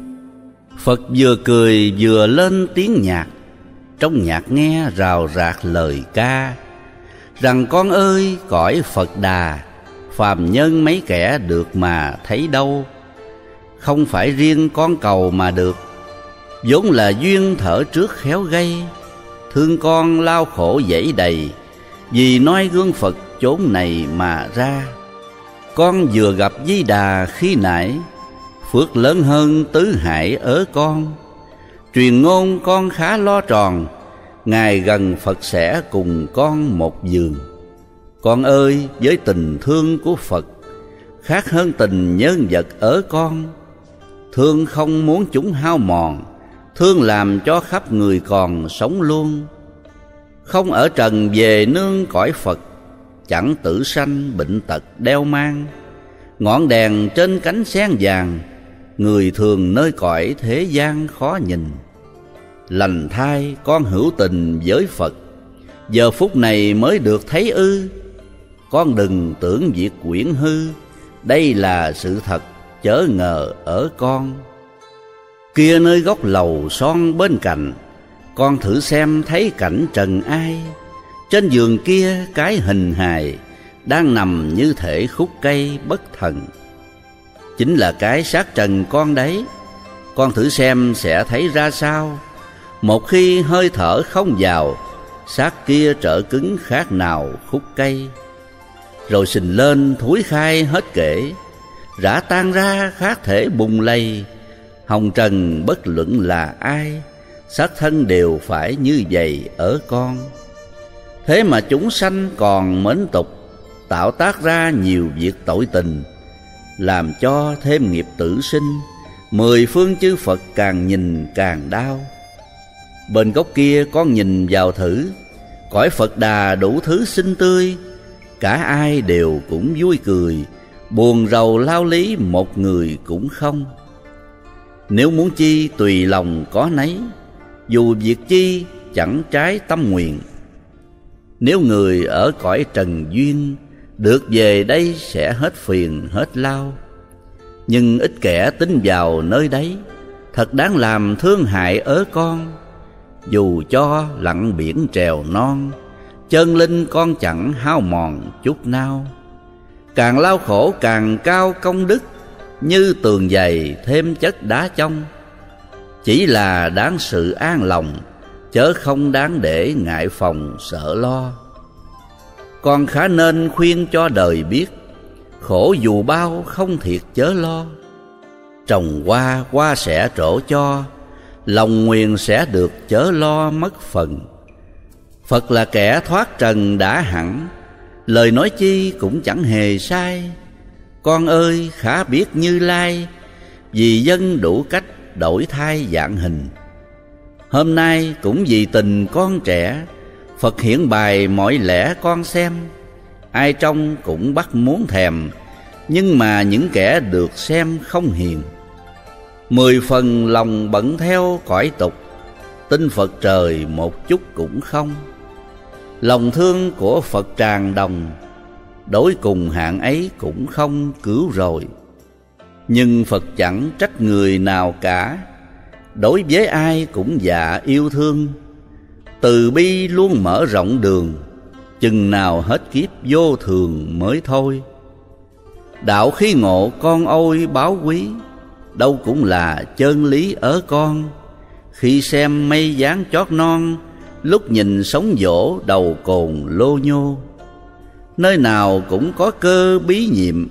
Phật vừa cười vừa lên tiếng nhạc. Trong nhạc nghe rào rạc lời ca. Rằng con ơi, cõi phật đà, phàm nhân mấy kẻ được mà thấy đâu. Không phải riêng con cầu mà được. Vốn là duyên thở trước khéo gây. Thương con lao khổ dẫy đầy, vì nói gương phật chốn này mà ra con vừa gặp di đà khi nãy, phước lớn hơn tứ hải ở con. Truyền ngôn con khá lo tròn, ngài gần phật sẽ cùng con một giường. Con ơi, với tình thương của phật, khác hơn tình nhân vật ở con. Thương không muốn chúng hao mòn, thương làm cho khắp người còn sống luôn. Không ở trần về nương cõi phật chẳng tử sanh bệnh tật đeo mang. Ngọn đèn trên cánh sen vàng, người thường nơi cõi thế gian khó nhìn. Lành thai con hữu tình với phật, giờ phút này mới được thấy ư. Con đừng tưởng việc quyển hư, đây là sự thật, chớ ngờ ở con. Kia nơi góc lầu son bên cạnh, con thử xem thấy cảnh trần ai trên giường kia, cái hình hài đang nằm như thể khúc cây bất thần. Chính là cái xác trần con đấy. Con thử xem sẽ thấy ra sao. Một khi hơi thở không vào, xác kia trở cứng khác nào khúc cây. Rồi sình lên thúi khai hết kể. Rã tan ra khác thể bùng lây hồng trần bất luận là ai, xác thân đều phải như vậy ở con thế mà chúng sanh còn mến tục, tạo tác ra nhiều việc tội tình, làm cho thêm nghiệp tử sinh, mười phương chư phật càng nhìn càng đau. Bên góc kia con nhìn vào thử, cõi phật đà đủ thứ xinh tươi, cả ai đều cũng vui cười, buồn rầu lao lý một người cũng không. Nếu muốn chi tùy lòng có nấy, dù việc chi chẳng trái tâm nguyện nếu người ở cõi trần duyên, được về đây sẽ hết phiền, hết lao. Nhưng ít kẻ tính vào nơi đấy, thật đáng làm thương hại ở con. Dù cho lặn biển trèo non, chân linh con chẳng hao mòn chút nào. Càng lao khổ càng cao công đức, như tường dày thêm chất đá trong. Chỉ là đáng sự an lòng chớ không đáng để ngại phòng sợ lo. Con khá nên khuyên cho đời biết, khổ dù bao không thiệt chớ lo. Trồng hoa hoa sẽ trổ cho, lòng nguyền sẽ được chớ lo mất phần. Phật là kẻ thoát trần đã hẳn, lời nói chi cũng chẳng hề sai. Con ơi, khá biết như lai, vì dân đủ cách đổi thay dạng hình hôm nay cũng vì tình con trẻ, phật hiện bài mọi lẽ con xem. Ai trong cũng bắt muốn thèm, nhưng mà những kẻ được xem không hiền. Mười phần lòng bận theo cõi tục, tin phật trời một chút cũng không. Lòng thương của phật tràn đồng, đối cùng hạng ấy cũng không cứu rồi. Nhưng phật chẳng trách người nào cả đối với ai cũng dạ yêu thương. Từ bi luôn mở rộng đường, chừng nào hết kiếp vô thường mới thôi. Đạo khí ngộ con ôi báo quý, đâu cũng là chân lý ở con. Khi xem mây dáng chót non, lúc nhìn sóng dỗ đầu cồn lô nhô. Nơi nào cũng có cơ bí nhiệm,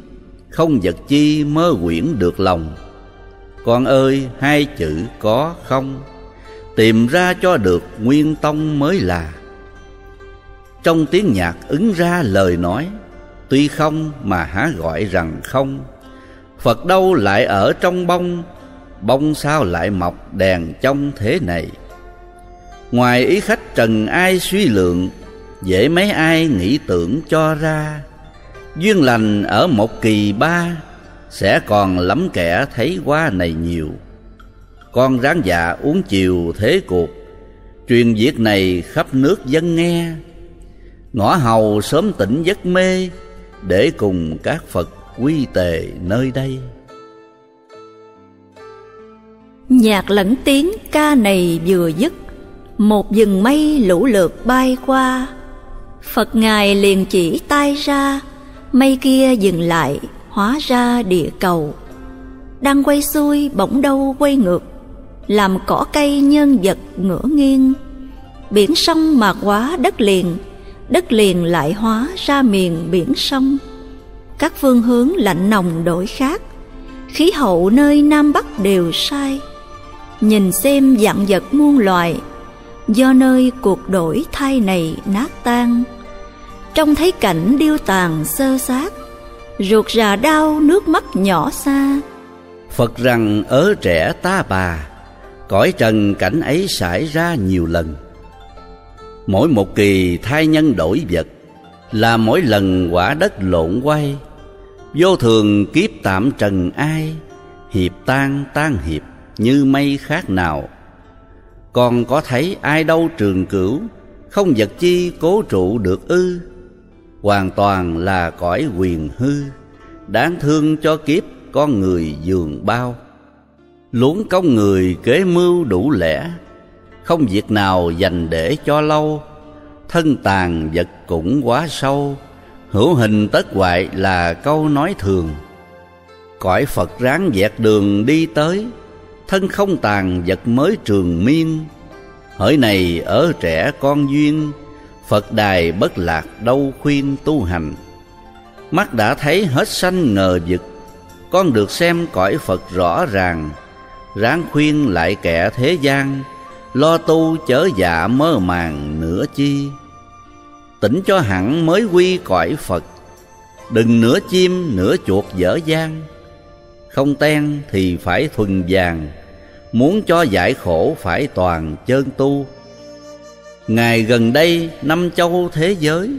không vật chi mơ quyển được lòng con ơi, hai chữ có không? Tìm ra cho được nguyên tông mới là. Trong tiếng nhạc ứng ra lời nói, tuy không mà há gọi rằng không. Phật đâu lại ở trong bông? Bông sao lại mọc đèn trong thế này? Ngoài ý khách trần ai suy lượng, dễ mấy ai nghĩ tưởng cho ra. Duyên lành ở một kỳ ba sẽ còn lắm kẻ thấy quá này nhiều. Con ráng dạ uống chiều thế cuộc. Truyền việc này khắp nước dân nghe. Ngõ hầu sớm tỉnh giấc mê, để cùng các phật quy tề nơi đây. Nhạc lẫn tiếng ca này vừa dứt, một dừng mây lũ lượt bay qua. Phật ngài liền chỉ tay ra, mây kia dừng lại hóa ra địa cầu. Đang quay xuôi bỗng đâu quay ngược, làm cỏ cây nhân vật ngửa nghiêng. Biển sông mà quá đất liền đất liền lại hóa ra miền biển sông. Các phương hướng lạnh nồng đổi khác, khí hậu nơi nam bắc đều sai. Nhìn xem dạng vật muôn loài, do nơi cuộc đổi thay này nát tan. Trông thấy cảnh điêu tàn sơ xác ruột rà đau, nước mắt nhỏ xa. Phật rằng ớ trẻ ta bà, cõi trần cảnh ấy xảy ra nhiều lần. Mỗi một kỳ thai nhân đổi vật, là mỗi lần quả đất lộn quay. Vô thường kiếp tạm trần ai, hiệp tan tan hiệp, như mây khác nào. Còn có thấy ai đâu trường cửu, không vật chi cố trụ được ư? Hoàn toàn là cõi quyền hư, đáng thương cho kiếp con người dường bao. Luống công người kế mưu đủ lẽ, không việc nào dành để cho lâu. Thân tàn vật cũng quá sâu, hữu hình tất hoại là câu nói thường. Cõi phật ráng dẹt đường đi tới, thân không tàn vật mới trường miên. Hỡi này ở trẻ con duyên phật đài bất lạc đâu khuyên tu hành. Mắt đã thấy hết sanh ngờ vực, con được xem cõi phật rõ ràng, ráng khuyên lại kẻ thế gian, lo tu chớ dạ mơ màng nữa chi. Tỉnh cho hẳn mới quy cõi phật, đừng nửa chim nửa chuột dở dang. Không ten thì phải thuần vàng, muốn cho giải khổ phải toàn chân tu ngày gần đây, năm châu thế giới,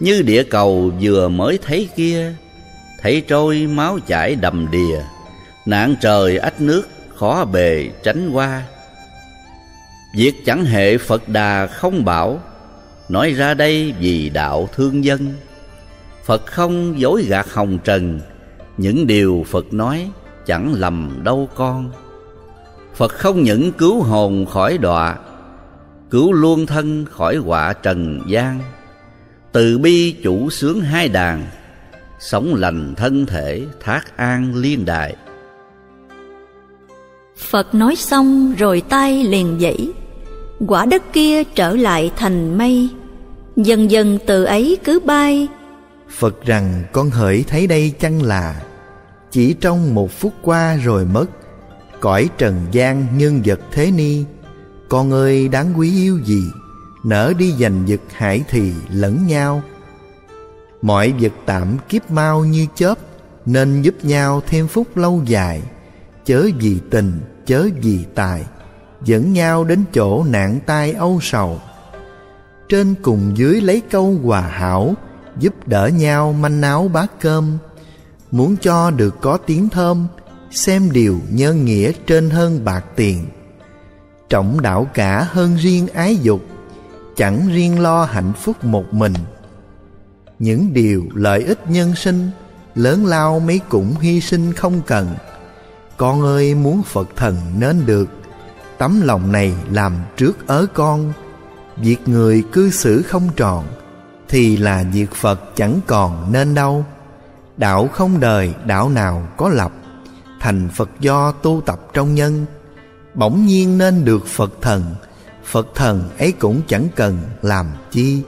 như địa cầu vừa mới thấy kia, thấy trôi máu chảy đầm đìa, nạn trời ách nước khó bề tránh qua. Việc chẳng hệ phật đà không bảo, nói ra đây vì đạo thương dân. Phật không dối gạt hồng trần, những điều phật nói chẳng lầm đâu con. Phật không những cứu hồn khỏi đọa cứu luôn thân khỏi họa trần gian. Từ bi chủ sướng hai đàn sống lành thân thể thác an liên đại phật nói xong rồi tay liền dãy quả đất kia trở lại thành mây. Dần dần từ ấy cứ bay. Phật rằng con hỡi thấy đây chăng là chỉ trong một phút qua rồi mất. Cõi trần gian nhân vật thế ni con ơi, đáng quý yêu gì? Nở đi giành giật hải thì lẫn nhau. Mọi vật tạm kiếp mau như chớp, nên giúp nhau thêm phút lâu dài. Chớ vì tình, chớ vì tài, dẫn nhau đến chỗ nạn tai âu sầu. Trên cùng dưới lấy câu hòa hảo, giúp đỡ nhau manh áo bát cơm. Muốn cho được có tiếng thơm, xem điều nhân nghĩa trên hơn bạc tiền trọng đạo cả hơn riêng ái dục, chẳng riêng lo hạnh phúc một mình. Những điều lợi ích nhân sinh, lớn lao mấy cũng hy sinh không cần. Con ơi, muốn phật thần nên được. Tấm lòng này làm trước ớ con. Việc người cư xử không tròn, thì là việc phật chẳng còn nên đâu. Đạo không đời, đạo nào có lập. Thành phật do tu tập trong nhân bỗng nhiên nên được phật thần. Phật thần ấy cũng chẳng cần làm chi.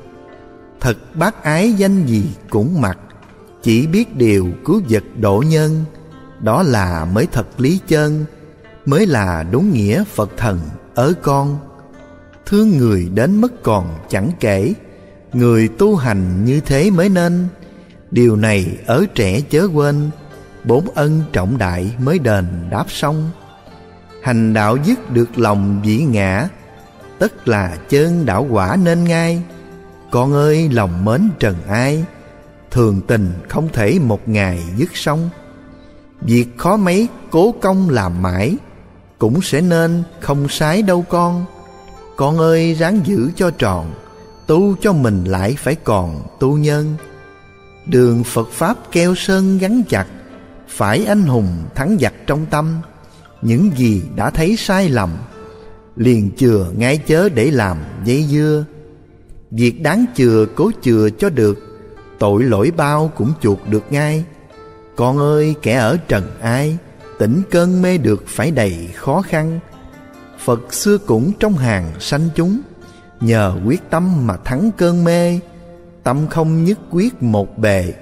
Thật bác ái danh gì cũng mặc. Chỉ biết điều cứu vật độ nhân. Đó là mới thật lý chân, mới là đúng nghĩa phật thần ở con. Thương người đến mất còn chẳng kể. Người tu hành như thế mới nên. Điều này ở trẻ chớ quên. Bốn ân trọng đại mới đền đáp xong hành đạo dứt được lòng dĩ ngã, tất là chân đạo quả nên ngay con ơi, lòng mến trần ai, thường tình không thể một ngày dứt xong Việc khó mấy cố công làm mãi, Cũng sẽ nên không sái đâu con. Con ơi, ráng giữ cho tròn, Tu cho mình lại phải còn tu nhân. Đường Phật Pháp keo sơn gắn chặt, Phải anh hùng thắng giặc trong tâm. Những gì đã thấy sai lầm, Liền chừa ngay chớ để làm dây dưa. Việc đáng chừa cố chừa cho được, Tội lỗi bao cũng chuộc được ngay. Con ơi, kẻ ở trần ai, Tỉnh cơn mê được phải đầy khó khăn. Phật xưa cũng trong hàng sanh chúng, Nhờ quyết tâm mà thắng cơn mê, Tâm không nhất quyết một bề.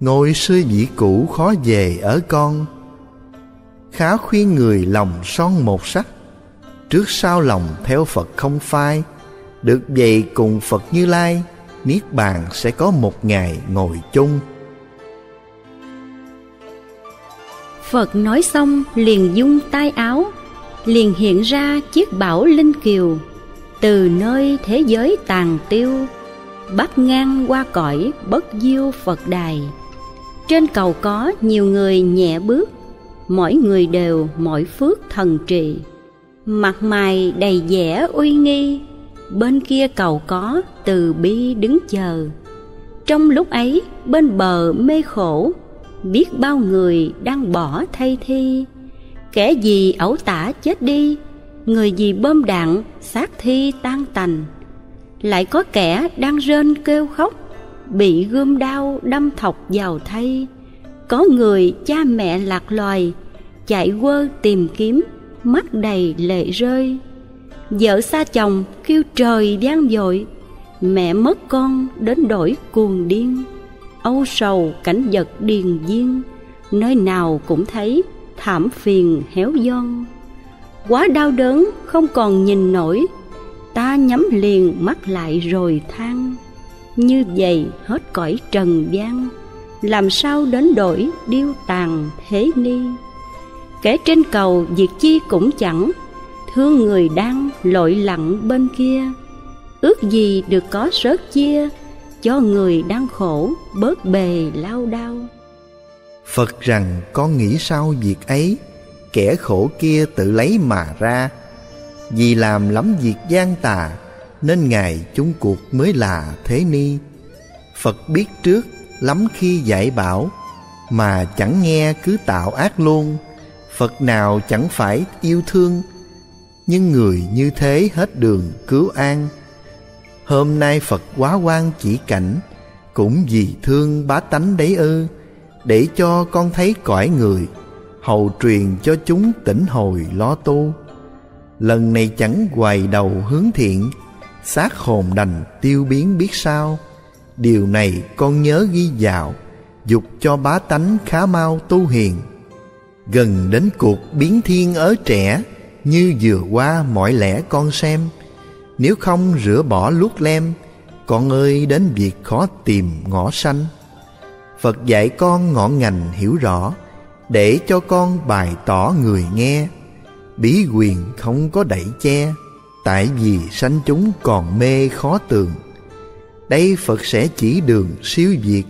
Ngôi xưa dĩ cũ khó về ở con Khá khuyên người lòng son một sắc. Trước sau lòng theo Phật không phai, Được vậy cùng Phật Như Lai, Niết bàn sẽ có một ngày ngồi chung. Phật nói xong, liền dung tay áo, Liền hiện ra chiếc bảo linh kiều, Từ nơi thế giới tàn tiêu Bắt ngang qua cõi bất diêu Phật đài. Trên cầu có nhiều người nhẹ bước Mỗi người đều mỗi phước thần trị. Mặt mày đầy vẻ uy nghi, Bên kia cầu có từ bi đứng chờ. Trong lúc ấy, bên bờ mê khổ, Biết bao người đang bỏ thay thi. Kẻ gì ẩu tả chết đi, Người gì bơm đạn xác thi tan tành. Lại có kẻ đang rên kêu khóc, Bị gươm đao đâm thọc vào thay. Có người cha mẹ lạc loài, Chạy quơ tìm kiếm, mắt đầy lệ rơi. Vợ xa chồng kêu trời gian dội, mẹ mất con đến đổi cuồng điên. Âu sầu cảnh vật điền viên, nơi nào cũng thấy thảm phiền héo gion. Quá đau đớn không còn nhìn nổi, ta nhắm liền mắt lại rồi than. Như vậy hết cõi trần gian làm sao đến đổi điêu tàn thế ni. Kẻ trên cầu việc chi cũng chẳng, thương người đang lội lặng bên kia. Ước gì được có sớt chia, cho người đang khổ bớt bề lao đao. Phật rằng con nghĩ sao việc ấy? Kẻ khổ kia tự lấy mà ra. Vì làm lắm việc gian tà, nên ngài chung cuộc mới là thế ni. Phật biết trước lắm khi dạy bảo, mà chẳng nghe cứ tạo ác luôn. Phật nào chẳng phải yêu thương, Nhưng người như thế hết đường cứu an. Hôm nay Phật quá quan chỉ cảnh, Cũng vì thương bá tánh đấy ư, Để cho con thấy cõi người, Hầu truyền cho chúng tỉnh hồi lo tu. Lần này chẳng hoài đầu hướng thiện, xác hồn đành tiêu biến biết sao. Điều này con nhớ ghi vào, Dục cho bá tánh khá mau tu hiền. Gần đến cuộc biến thiên ở trẻ, Như vừa qua mọi lẽ con xem. Nếu không rửa bỏ luốc lem, Con ơi đến việc khó tìm ngõ xanh Phật dạy con ngọn ngành hiểu rõ, Để cho con bày tỏ người nghe. Bí quyền không có đẩy che, Tại vì sanh chúng còn mê khó tường. Đây Phật sẽ chỉ đường siêu việt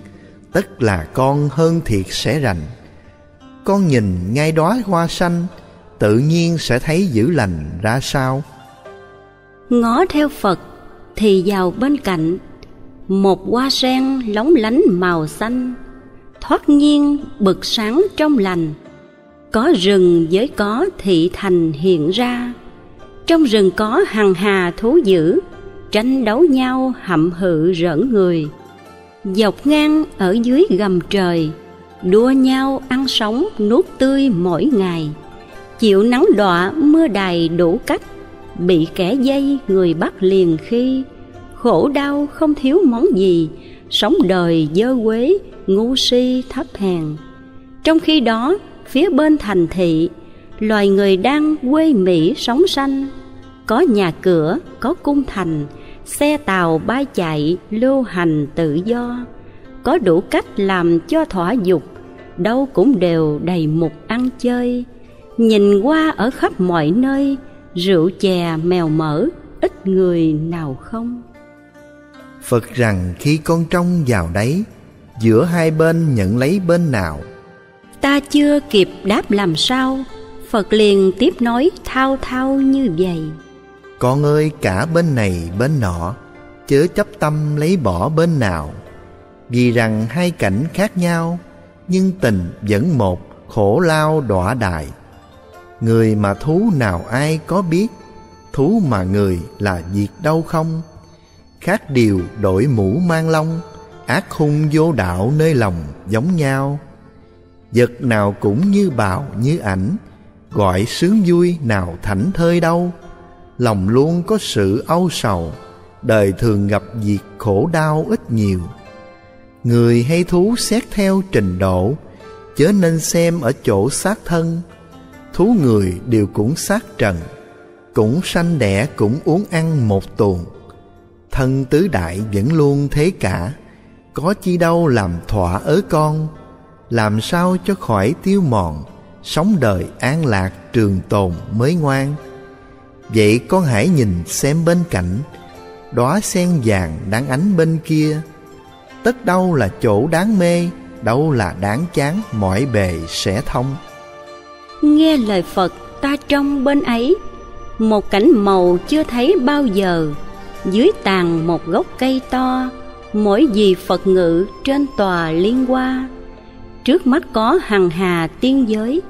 Tất là con hơn thiệt sẽ rành. Con nhìn ngay đóa hoa xanh, tự nhiên sẽ thấy dữ lành ra sao? Ngó theo phật thì vào bên cạnh, một hoa sen lóng lánh màu xanh, thoát nhiên bực sáng trong lành. Có rừng với có thị thành hiện ra, trong rừng có hằng hà thú dữ tranh đấu nhau hậm hự rỡn người. Dọc ngang ở dưới gầm trời, đua nhau ăn sống nuốt tươi mỗi ngày. Chịu nắng đọa mưa đầy đủ cách, bị kẻ dây người bắt liền khi. Khổ đau không thiếu món gì, sống đời dơ quế, ngu si thấp hèn. Trong khi đó, phía bên thành thị, loài người đang quê mỹ sống sanh. Có nhà cửa, có cung thành xe tàu bay chạy lưu hành tự do. Có đủ cách làm cho thỏa dục đâu cũng đều đầy mục ăn chơi. Nhìn qua ở khắp mọi nơi rượu chè mèo mỡ ít người nào không. Phật rằng khi con trông vào đấy giữa hai bên nhận lấy bên nào? Ta chưa kịp đáp làm sao Phật liền tiếp nói thao thao như vậy con ơi, cả bên này, bên nọ, Chớ chấp tâm lấy bỏ bên nào. Vì rằng hai cảnh khác nhau, Nhưng tình vẫn một, khổ lao đọa đài. Người mà thú nào ai có biết, Thú mà người là việc đâu không? Khác điều đổi mũ mang long Ác hung vô đạo nơi lòng giống nhau. Vật nào cũng như bào như ảnh, Gọi sướng vui nào thảnh thơi đâu? Lòng luôn có sự âu sầu, Đời thường gặp việc khổ đau ít nhiều. Người hay thú xét theo trình độ, Chớ nên xem ở chỗ xác thân. Thú người đều cũng xác trần, Cũng sanh đẻ cũng uống ăn một tuồng Thân tứ đại vẫn luôn thế cả, Có chi đâu làm thỏa ớ con, Làm sao cho khỏi tiêu mòn, Sống đời an lạc trường tồn mới ngoan. Vậy con hãy nhìn xem bên cạnh. Đóa sen vàng đáng ánh bên kia. Tất đâu là chỗ đáng mê, Đâu là đáng chán mỏi bề sẽ thông. Nghe lời Phật, ta trong bên ấy. Một cảnh màu chưa thấy bao giờ. Dưới tàn một gốc cây to, Mỗi gì Phật ngự trên tòa liên hoa. Trước mắt có hằng hà tiên giới.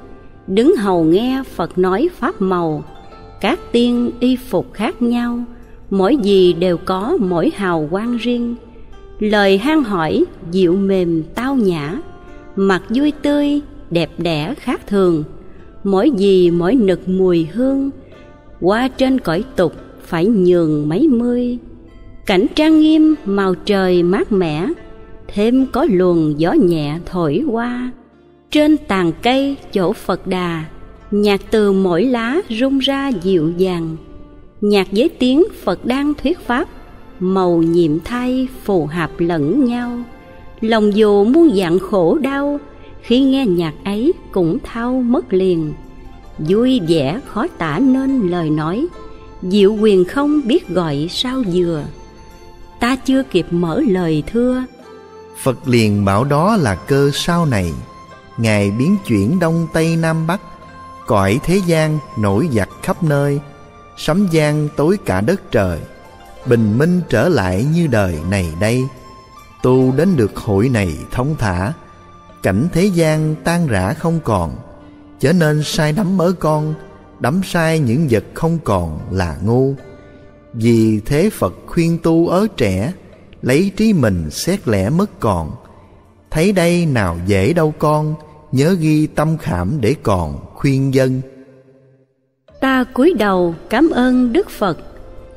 Đứng hầu nghe Phật nói pháp màu. Các tiên y phục khác nhau, Mỗi gì đều có mỗi hào quang riêng. Lời hang hỏi dịu mềm tao nhã, Mặt vui tươi, đẹp đẽ khác thường. Mỗi gì mỗi nực mùi hương, Qua trên cõi tục phải nhường mấy mươi. Cảnh trang nghiêm màu trời mát mẻ, Thêm có luồng gió nhẹ thổi qua. Trên tàn cây chỗ Phật Đà Nhạc từ mỗi lá rung ra dịu dàng. Nhạc với tiếng Phật đang thuyết pháp, Màu nhiệm thay phù hợp lẫn nhau. Lòng dù muôn dạng khổ đau, Khi nghe nhạc ấy cũng thao mất liền. Vui vẻ khó tả nên lời nói, Diệu quyền không biết gọi sao dừa. Ta chưa kịp mở lời thưa. Phật liền bảo đó là cơ sau này. Ngài biến chuyển đông tây nam bắc Cõi thế gian nổi giặc khắp nơi, Sấm gian tối cả đất trời, Bình minh trở lại như đời này đây. Tu đến được hội này thông thả, Cảnh thế gian tan rã không còn Chớ nên sai đắm ở con, Đắm sai những vật không còn là ngu. Vì thế Phật khuyên tu ở trẻ, Lấy trí mình xét lẽ mất còn. Thấy đây nào dễ đâu con, Nhớ ghi tâm khảm để còn khuyên dân. Ta cúi đầu cảm ơn Đức Phật,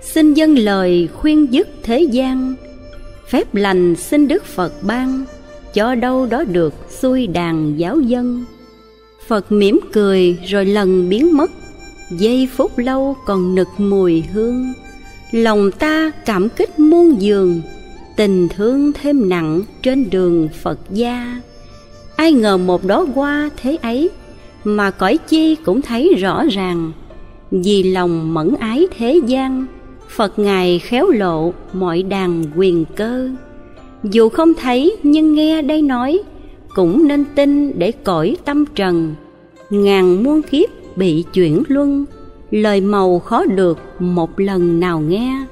Xin dâng lời khuyên dứt thế gian. Phép lành xin Đức Phật ban, Cho đâu đó được xuôi đàn giáo dân. Phật mỉm cười rồi lần biến mất, Giây phút lâu còn nực mùi hương. Lòng ta cảm kích muôn giường Tình thương thêm nặng trên đường Phật gia. Ai ngờ một đó qua thế ấy mà cõi chi cũng thấy rõ ràng. Vì lòng mẫn ái thế gian, Phật Ngài khéo lộ mọi đàn quyền cơ. Dù không thấy nhưng nghe đây nói, Cũng nên tin để cõi tâm trần. Ngàn muôn kiếp bị chuyển luân, Lời màu khó được một lần nào nghe.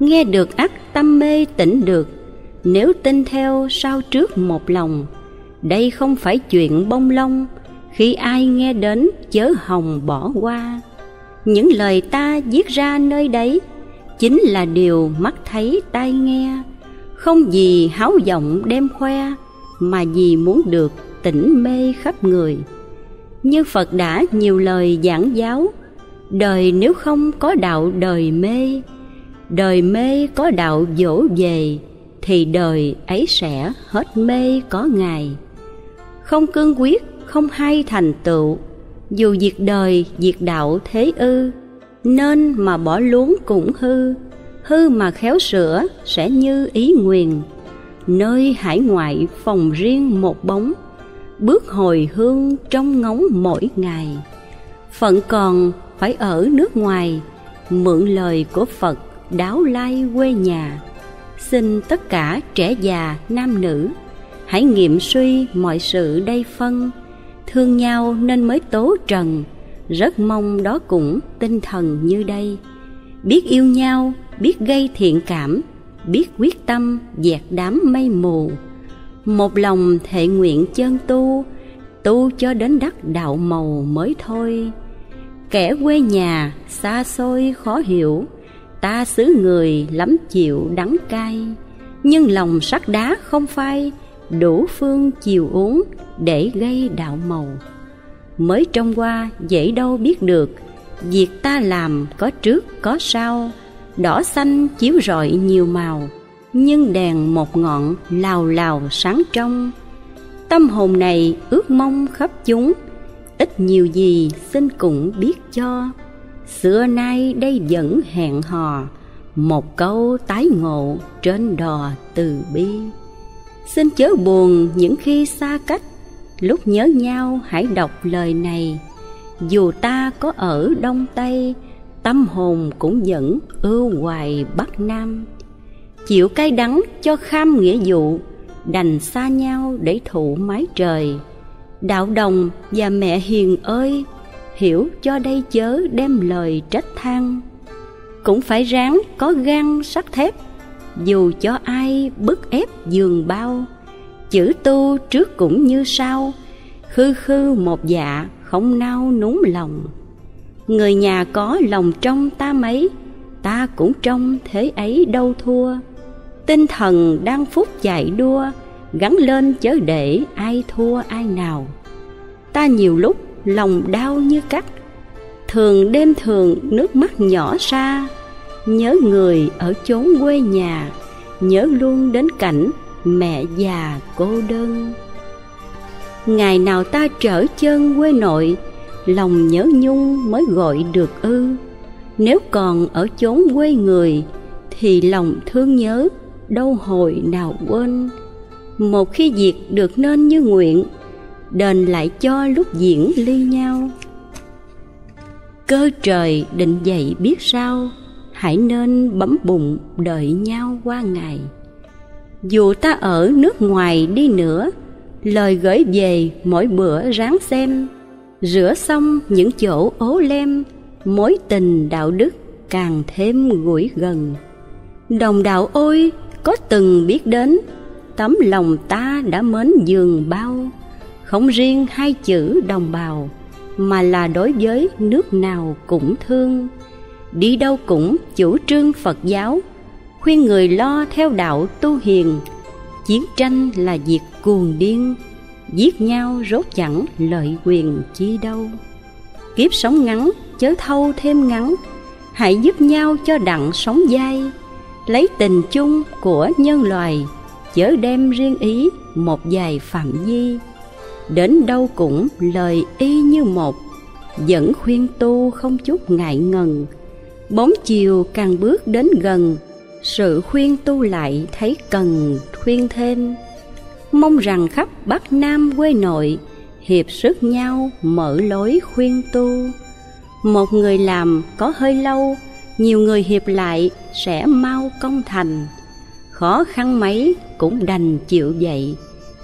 Nghe được ắt tâm mê tỉnh được, Nếu tin theo sao trước một lòng? Đây không phải chuyện bông lông khi ai nghe đến, chớ hồng bỏ qua. Những lời ta viết ra nơi đấy chính là điều mắt thấy tai nghe. Không gì háo vọng đem khoe, mà vì muốn được tỉnh mê khắp người. Như phật đã nhiều lời giảng giáo, đời nếu không có đạo đời mê đời mê có đạo dỗ về, thì đời ấy sẽ hết mê có ngày. Không cương quyết không hay thành tựu. Dù diệt đời, diệt đạo thế ư, nên mà bỏ luống cũng hư. Hư mà khéo sửa sẽ như ý nguyền nơi hải ngoại phòng riêng một bóng, bước hồi hương trong ngóng mỗi ngày. Phận còn phải ở nước ngoài, mượn lời của phật đáo lai quê nhà. Xin tất cả trẻ già, nam nữ, hãy nghiệm suy mọi sự đây phân thương nhau nên mới tố trần. Rất mong đó cũng tinh thần như đây. Biết yêu nhau, biết gây thiện cảm, biết quyết tâm dẹt đám mây mù. Một lòng thệ nguyện chân tu tu cho đến đắc đạo màu mới thôi. Kẻ quê nhà, xa xôi khó hiểu, ta xứ người lắm chịu đắng cay. Nhưng lòng sắt đá không phai, đủ phương chiều uống để gây đạo màu. Mới trông qua, dễ đâu biết được, việc ta làm có trước, có sau, đỏ xanh chiếu rọi nhiều màu, nhưng đèn một ngọn lào lào sáng trong. Tâm hồn này ước mong khắp chúng, ít nhiều gì xin cũng biết cho. Xưa nay đây vẫn hẹn hò, một câu tái ngộ trên đò từ bi. Xin chớ buồn những khi xa cách lúc nhớ nhau hãy đọc lời này. Dù ta có ở đông tây, tâm hồn cũng vẫn ưu hoài bắc nam. Chịu cay đắng cho kham nghĩa dụ đành xa nhau để thụ mái trời. Đạo đồng và mẹ hiền ơi, hiểu cho đây chớ đem lời trách than. Cũng phải ráng có gan sắt thép, dù cho ai bức ép giường bao chữ tu trước cũng như sau. Khư khư một dạ không nao núng lòng. Người nhà có lòng trong ta mấy, ta cũng trong thế ấy đâu thua. Tinh thần đang phút chạy đua, gắn lên chớ để ai thua ai nào. Ta nhiều lúc lòng đau như cắt. Thường đêm thường nước mắt nhỏ xa nhớ người ở chốn quê nhà, nhớ luôn đến cảnh mẹ già cô đơn. Ngày nào ta trở chân quê nội, lòng nhớ nhung mới gọi được ư. Nếu còn ở chốn quê người, thì lòng thương nhớ đâu hồi nào quên. Một khi việc được nên như nguyện, đền lại cho lúc diễn ly nhau. Cơ trời định dậy biết sao, hãy nên bấm bụng đợi nhau qua ngày dù ta ở nước ngoài đi nữa, lời gửi về mỗi bữa ráng xem. Rửa xong những chỗ ố lem, mối tình đạo đức càng thêm gũi gần. Đồng đạo ôi, có từng biết đến, tấm lòng ta đã mến giường bao. Không riêng hai chữ đồng bào, mà là đối với nước nào cũng thương. Đi đâu cũng chủ trương phật giáo khuyên người lo theo đạo tu hiền. Chiến tranh là việc cuồng điên, giết nhau rốt chẳng lợi quyền chi đâu. Kiếp sống ngắn, chớ thâu thêm ngắn, hãy giúp nhau cho đặng sống dai. Lấy tình chung của nhân loài, chớ đem riêng ý một vài phạm vi. Đến đâu cũng lời y như một, vẫn khuyên tu không chút ngại ngần. Bốn chiều càng bước đến gần sự khuyên tu lại thấy cần khuyên thêm. Mong rằng khắp bắc nam quê nội hiệp sức nhau mở lối khuyên tu. Một người làm có hơi lâu, nhiều người hiệp lại sẽ mau công thành. Khó khăn mấy cũng đành chịu vậy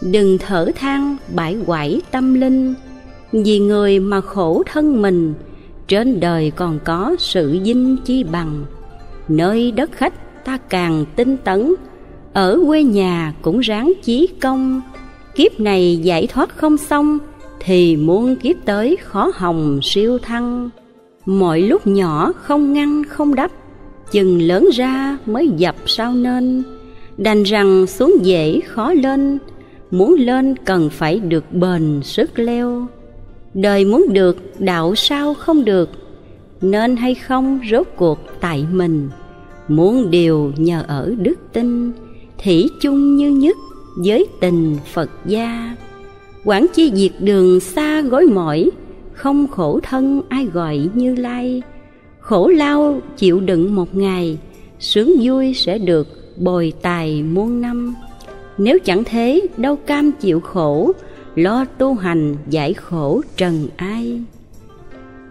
đừng thở than bãi quải tâm linh. Vì người mà khổ thân mình, trên đời còn có sự dinh chi bằng. Nơi đất khách ta càng tinh tấn. Ở quê nhà cũng ráng chí công. Kiếp này giải thoát không xong, thì muôn kiếp tới khó hồng siêu thăng. Mọi lúc nhỏ không ngăn không đắp, chừng lớn ra mới dập sao nên. Đành rằng xuống dễ khó lên, muốn lên cần phải được bền sức leo. Đời muốn được, đạo sao không được, nên hay không rốt cuộc tại mình? Muốn điều nhờ ở đức tin thủy chung như nhất với tình phật gia. Quản chi diệt đường xa gối mỏi, không khổ thân ai gọi như lai. Khổ lao chịu đựng một ngày, sướng vui sẽ được bồi tài muôn năm. Nếu chẳng thế, đâu cam chịu khổ, lo tu hành giải khổ trần ai.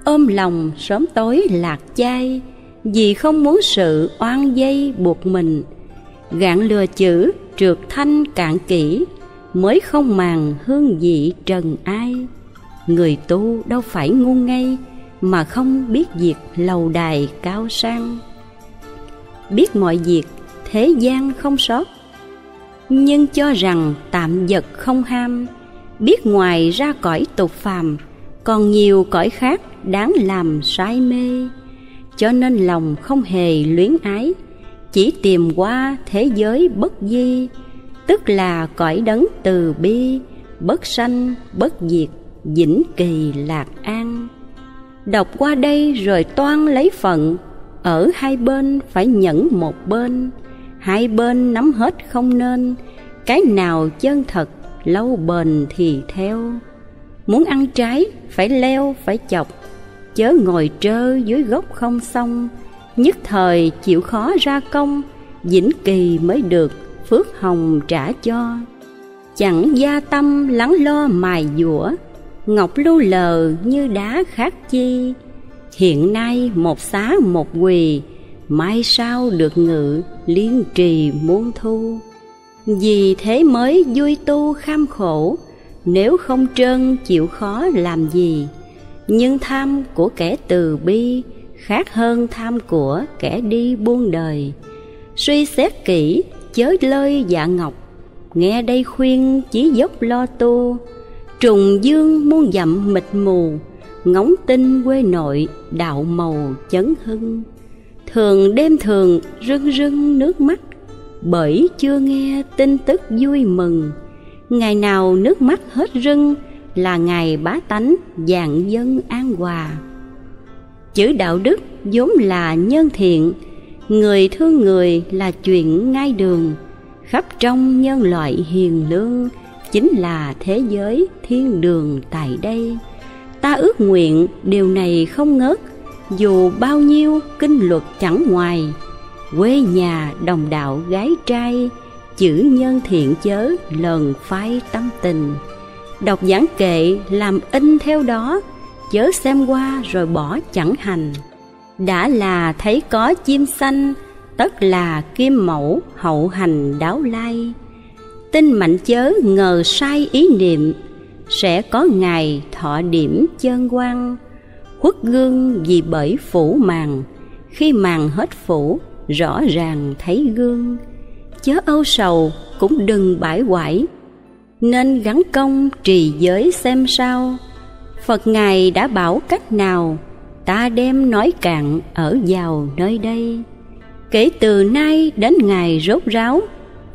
Ôm lòng sớm tối lạc chay vì không muốn sự oan dây buộc mình. Gạn lừa chữ, trượt thanh cạn kỹ mới không màng hương vị trần ai. Người tu đâu phải ngu ngây, mà không biết việc lầu đài cao sang. Biết mọi việc, thế gian không sót. Nhưng cho rằng tạm vật không ham, biết ngoài ra cõi tục phàm, còn nhiều cõi khác đáng làm say mê cho nên lòng không hề luyến ái, chỉ tìm qua thế giới bất di, tức là cõi đấng từ bi, bất sanh, bất diệt, vĩnh kỳ lạc an. Đọc qua đây rồi toan lấy phận, ở hai bên phải nhẫn một bên, hai bên nắm hết không nên, cái nào chân thật, lâu bền thì theo. Muốn ăn trái phải leo, phải chọc chớ ngồi trơ dưới gốc không xong nhất thời chịu khó ra công, vĩnh kỳ mới được phước hồng trả cho. Chẳng gia tâm lắng lo mài dũa, ngọc lưu lờ như đá khác chi. Hiện nay một xá một quỳ, mai sau được ngự liên trì muôn thu. Vì thế mới vui tu kham khổ, nếu không trơn chịu khó làm gì? Nhưng tham của kẻ từ bi khác hơn tham của kẻ đi buôn đời. Suy xét kỹ, chớ lơi dạ ngọc. Nghe đây khuyên chí dốc lo tu. Trùng dương muôn dặm mịt mù, ngóng tin quê nội đạo màu chấn hưng. Thường đêm thường rưng rưng nước mắt, bởi chưa nghe tin tức vui mừng. Ngày nào nước mắt hết rưng là ngày bá tánh dạng dân an hòa. Chữ đạo đức vốn là nhân thiện, người thương người là chuyện ngay đường. Khắp trong nhân loại hiền lương, chính là thế giới thiên đường tại đây. Ta ước nguyện điều này không ngớt, dù bao nhiêu kinh luật chẳng ngoài. Quê nhà đồng đạo gái trai, chữ nhân thiện chớ lần phái tâm tình đọc giảng kệ, làm in theo đó, chớ xem qua rồi bỏ chẳng hành. Đã là thấy có chim xanh, tất là kim mẫu hậu hành đáo lai. Tin mạnh chớ ngờ sai ý niệm, sẽ có ngày thọ điểm chân quan khuất gương vì bởi phủ màng, khi màng hết phủ, rõ ràng thấy gương. Chớ âu sầu, cũng đừng bãi quải nên gắn công trì giới xem sao. Phật ngài đã bảo cách nào, ta đem nói cạn ở vào nơi đây. Kể từ nay đến ngày rốt ráo,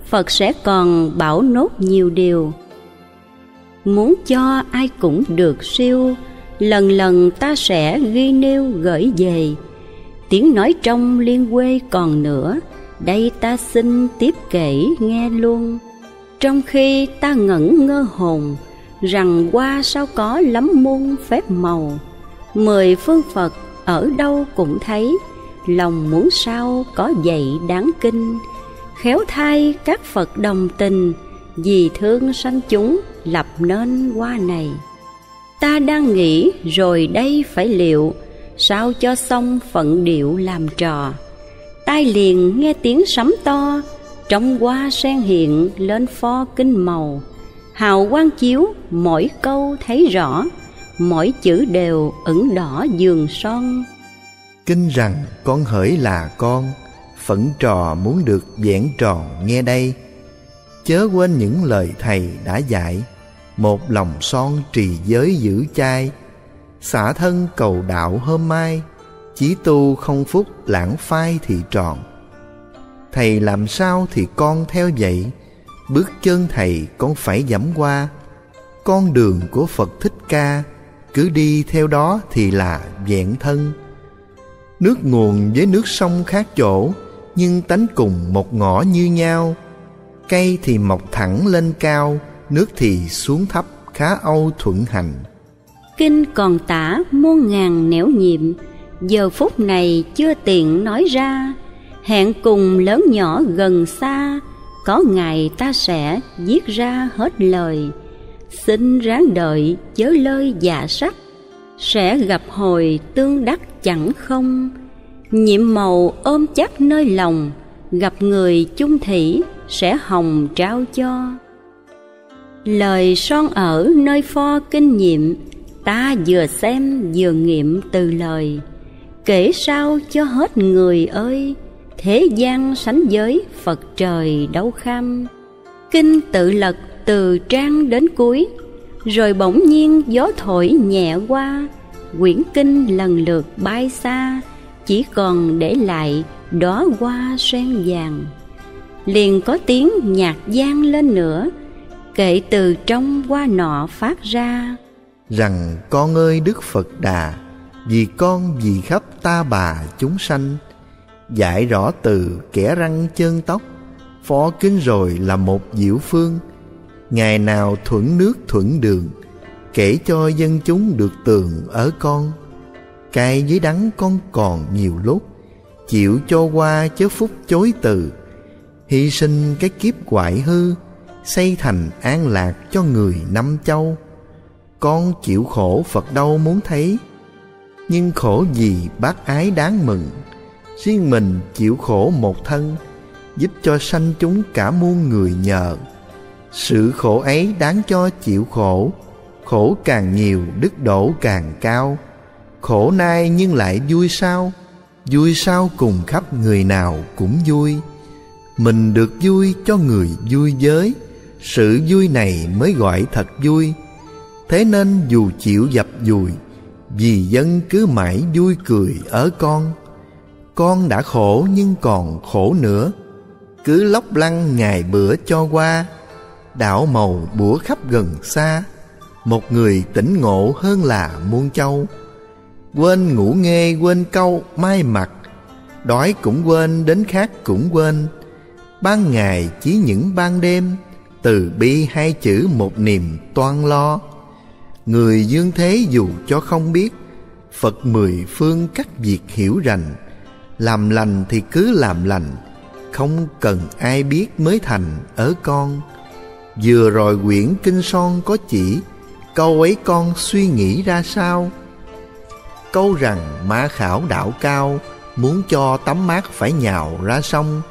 phật sẽ còn bảo nốt nhiều điều. Muốn cho ai cũng được siêu, lần lần ta sẽ ghi nêu gửi về. Tiếng nói trong liên quê còn nữa, đây ta xin tiếp kể nghe luôn trong khi ta ngẩn ngơ hồn, rằng qua sao có lắm môn phép màu. Mười phương phật ở đâu cũng thấy, lòng muốn sao có dạy đáng kinh. Khéo thay các phật đồng tình, vì thương sanh chúng lập nên qua này. Ta đang nghĩ rồi đây phải liệu, sao cho xong phận điệu làm trò. Tai liền nghe tiếng sấm to trong hoa sen hiện lên pho kinh màu. Hào quang chiếu, mỗi câu thấy rõ. Mỗi chữ đều ửng đỏ giường son. Kinh rằng con hỡi là con, phẫn trò muốn được vẹn tròn nghe đây. Chớ quên những lời thầy đã dạy, một lòng son trì giới giữ chai. Xả thân cầu đạo hôm mai, chí tu không phúc lãng phai thì tròn thầy làm sao thì con theo vậy? Bước chân thầy con phải dẫm qua. Con đường của phật thích ca, cứ đi theo đó thì là vẹn thân. Nước nguồn với nước sông khác chỗ, nhưng tánh cùng một ngõ như nhau. Cây thì mọc thẳng lên cao, nước thì xuống thấp, khá âu thuận hành. Kinh còn tả muôn ngàn nẻo nhiệm, giờ phút này chưa tiện nói ra hẹn cùng lớn nhỏ gần xa, có ngày ta sẽ viết ra hết lời. Xin ráng đợi chớ lơi dạ sắc, sẽ gặp hồi tương đắc chẳng không. Nhiệm màu ôm chắc nơi lòng, gặp người chung thủy sẽ hồng trao cho. Lời son ở nơi pho kinh nghiệm, Ta vừa xem vừa nghiệm từ lời. Kể sao cho hết người ơi Thế gian sánh giới Phật trời đâu kham Kinh tự lật từ trang đến cuối, Rồi bỗng nhiên gió thổi nhẹ qua. Quyển kinh lần lượt bay xa, Chỉ còn để lại đóa hoa sen vàng. Liền có tiếng nhạc vang lên nữa, Kể từ trong hoa nọ phát ra. Rằng con ơi Đức Phật Đà, Vì con vì khắp ta bà chúng sanh giải rõ từ kẻ răng chân tóc. Phó kính rồi là một diệu phương. Ngày nào thuận nước thuận đường, Kể cho dân chúng được tường ở con. Cay với đắng con còn nhiều lúc Chịu cho qua chớ phúc chối từ. Hy sinh cái kiếp quại hư, Xây thành an lạc cho người năm châu. Con chịu khổ Phật đâu muốn thấy, Nhưng khổ gì bác ái đáng mừng. Riêng mình chịu khổ một thân, Giúp cho sanh chúng cả muôn người nhờ. Sự khổ ấy đáng cho chịu khổ Khổ càng nhiều đức độ càng cao. Khổ nay nhưng lại vui sao? Vui sao cùng khắp người nào cũng vui. Mình được vui cho người vui giới, Sự vui này mới gọi thật vui. Thế nên dù chịu dập dùi, Vì dân cứ mãi vui cười ở con. Con đã khổ nhưng còn khổ nữa. Cứ lóc lăng ngày bữa cho qua, Đảo màu bủa khắp gần xa. Một người tỉnh ngộ hơn là muôn châu. Quên ngủ nghe quên câu mai mặt Đói cũng quên, đến khác cũng quên. Ban ngày chỉ những ban đêm, Từ bi hai chữ một niềm toan lo. Người dương thế dù cho không biết, Phật mười phương các việc hiểu rành. Làm lành thì cứ làm lành, Không cần ai biết mới thành ở con. Vừa rồi quyển kinh son có chỉ, Câu ấy con suy nghĩ ra sao? Câu rằng ma khảo đạo cao, Muốn cho tấm mát phải nhào ra sông.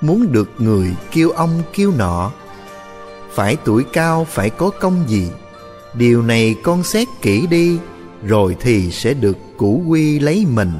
Muốn được người kêu ông kêu nọ, Phải tuổi cao phải có công gì? Điều này con xét kỹ đi, Rồi thì sẽ được củ quy lấy mình.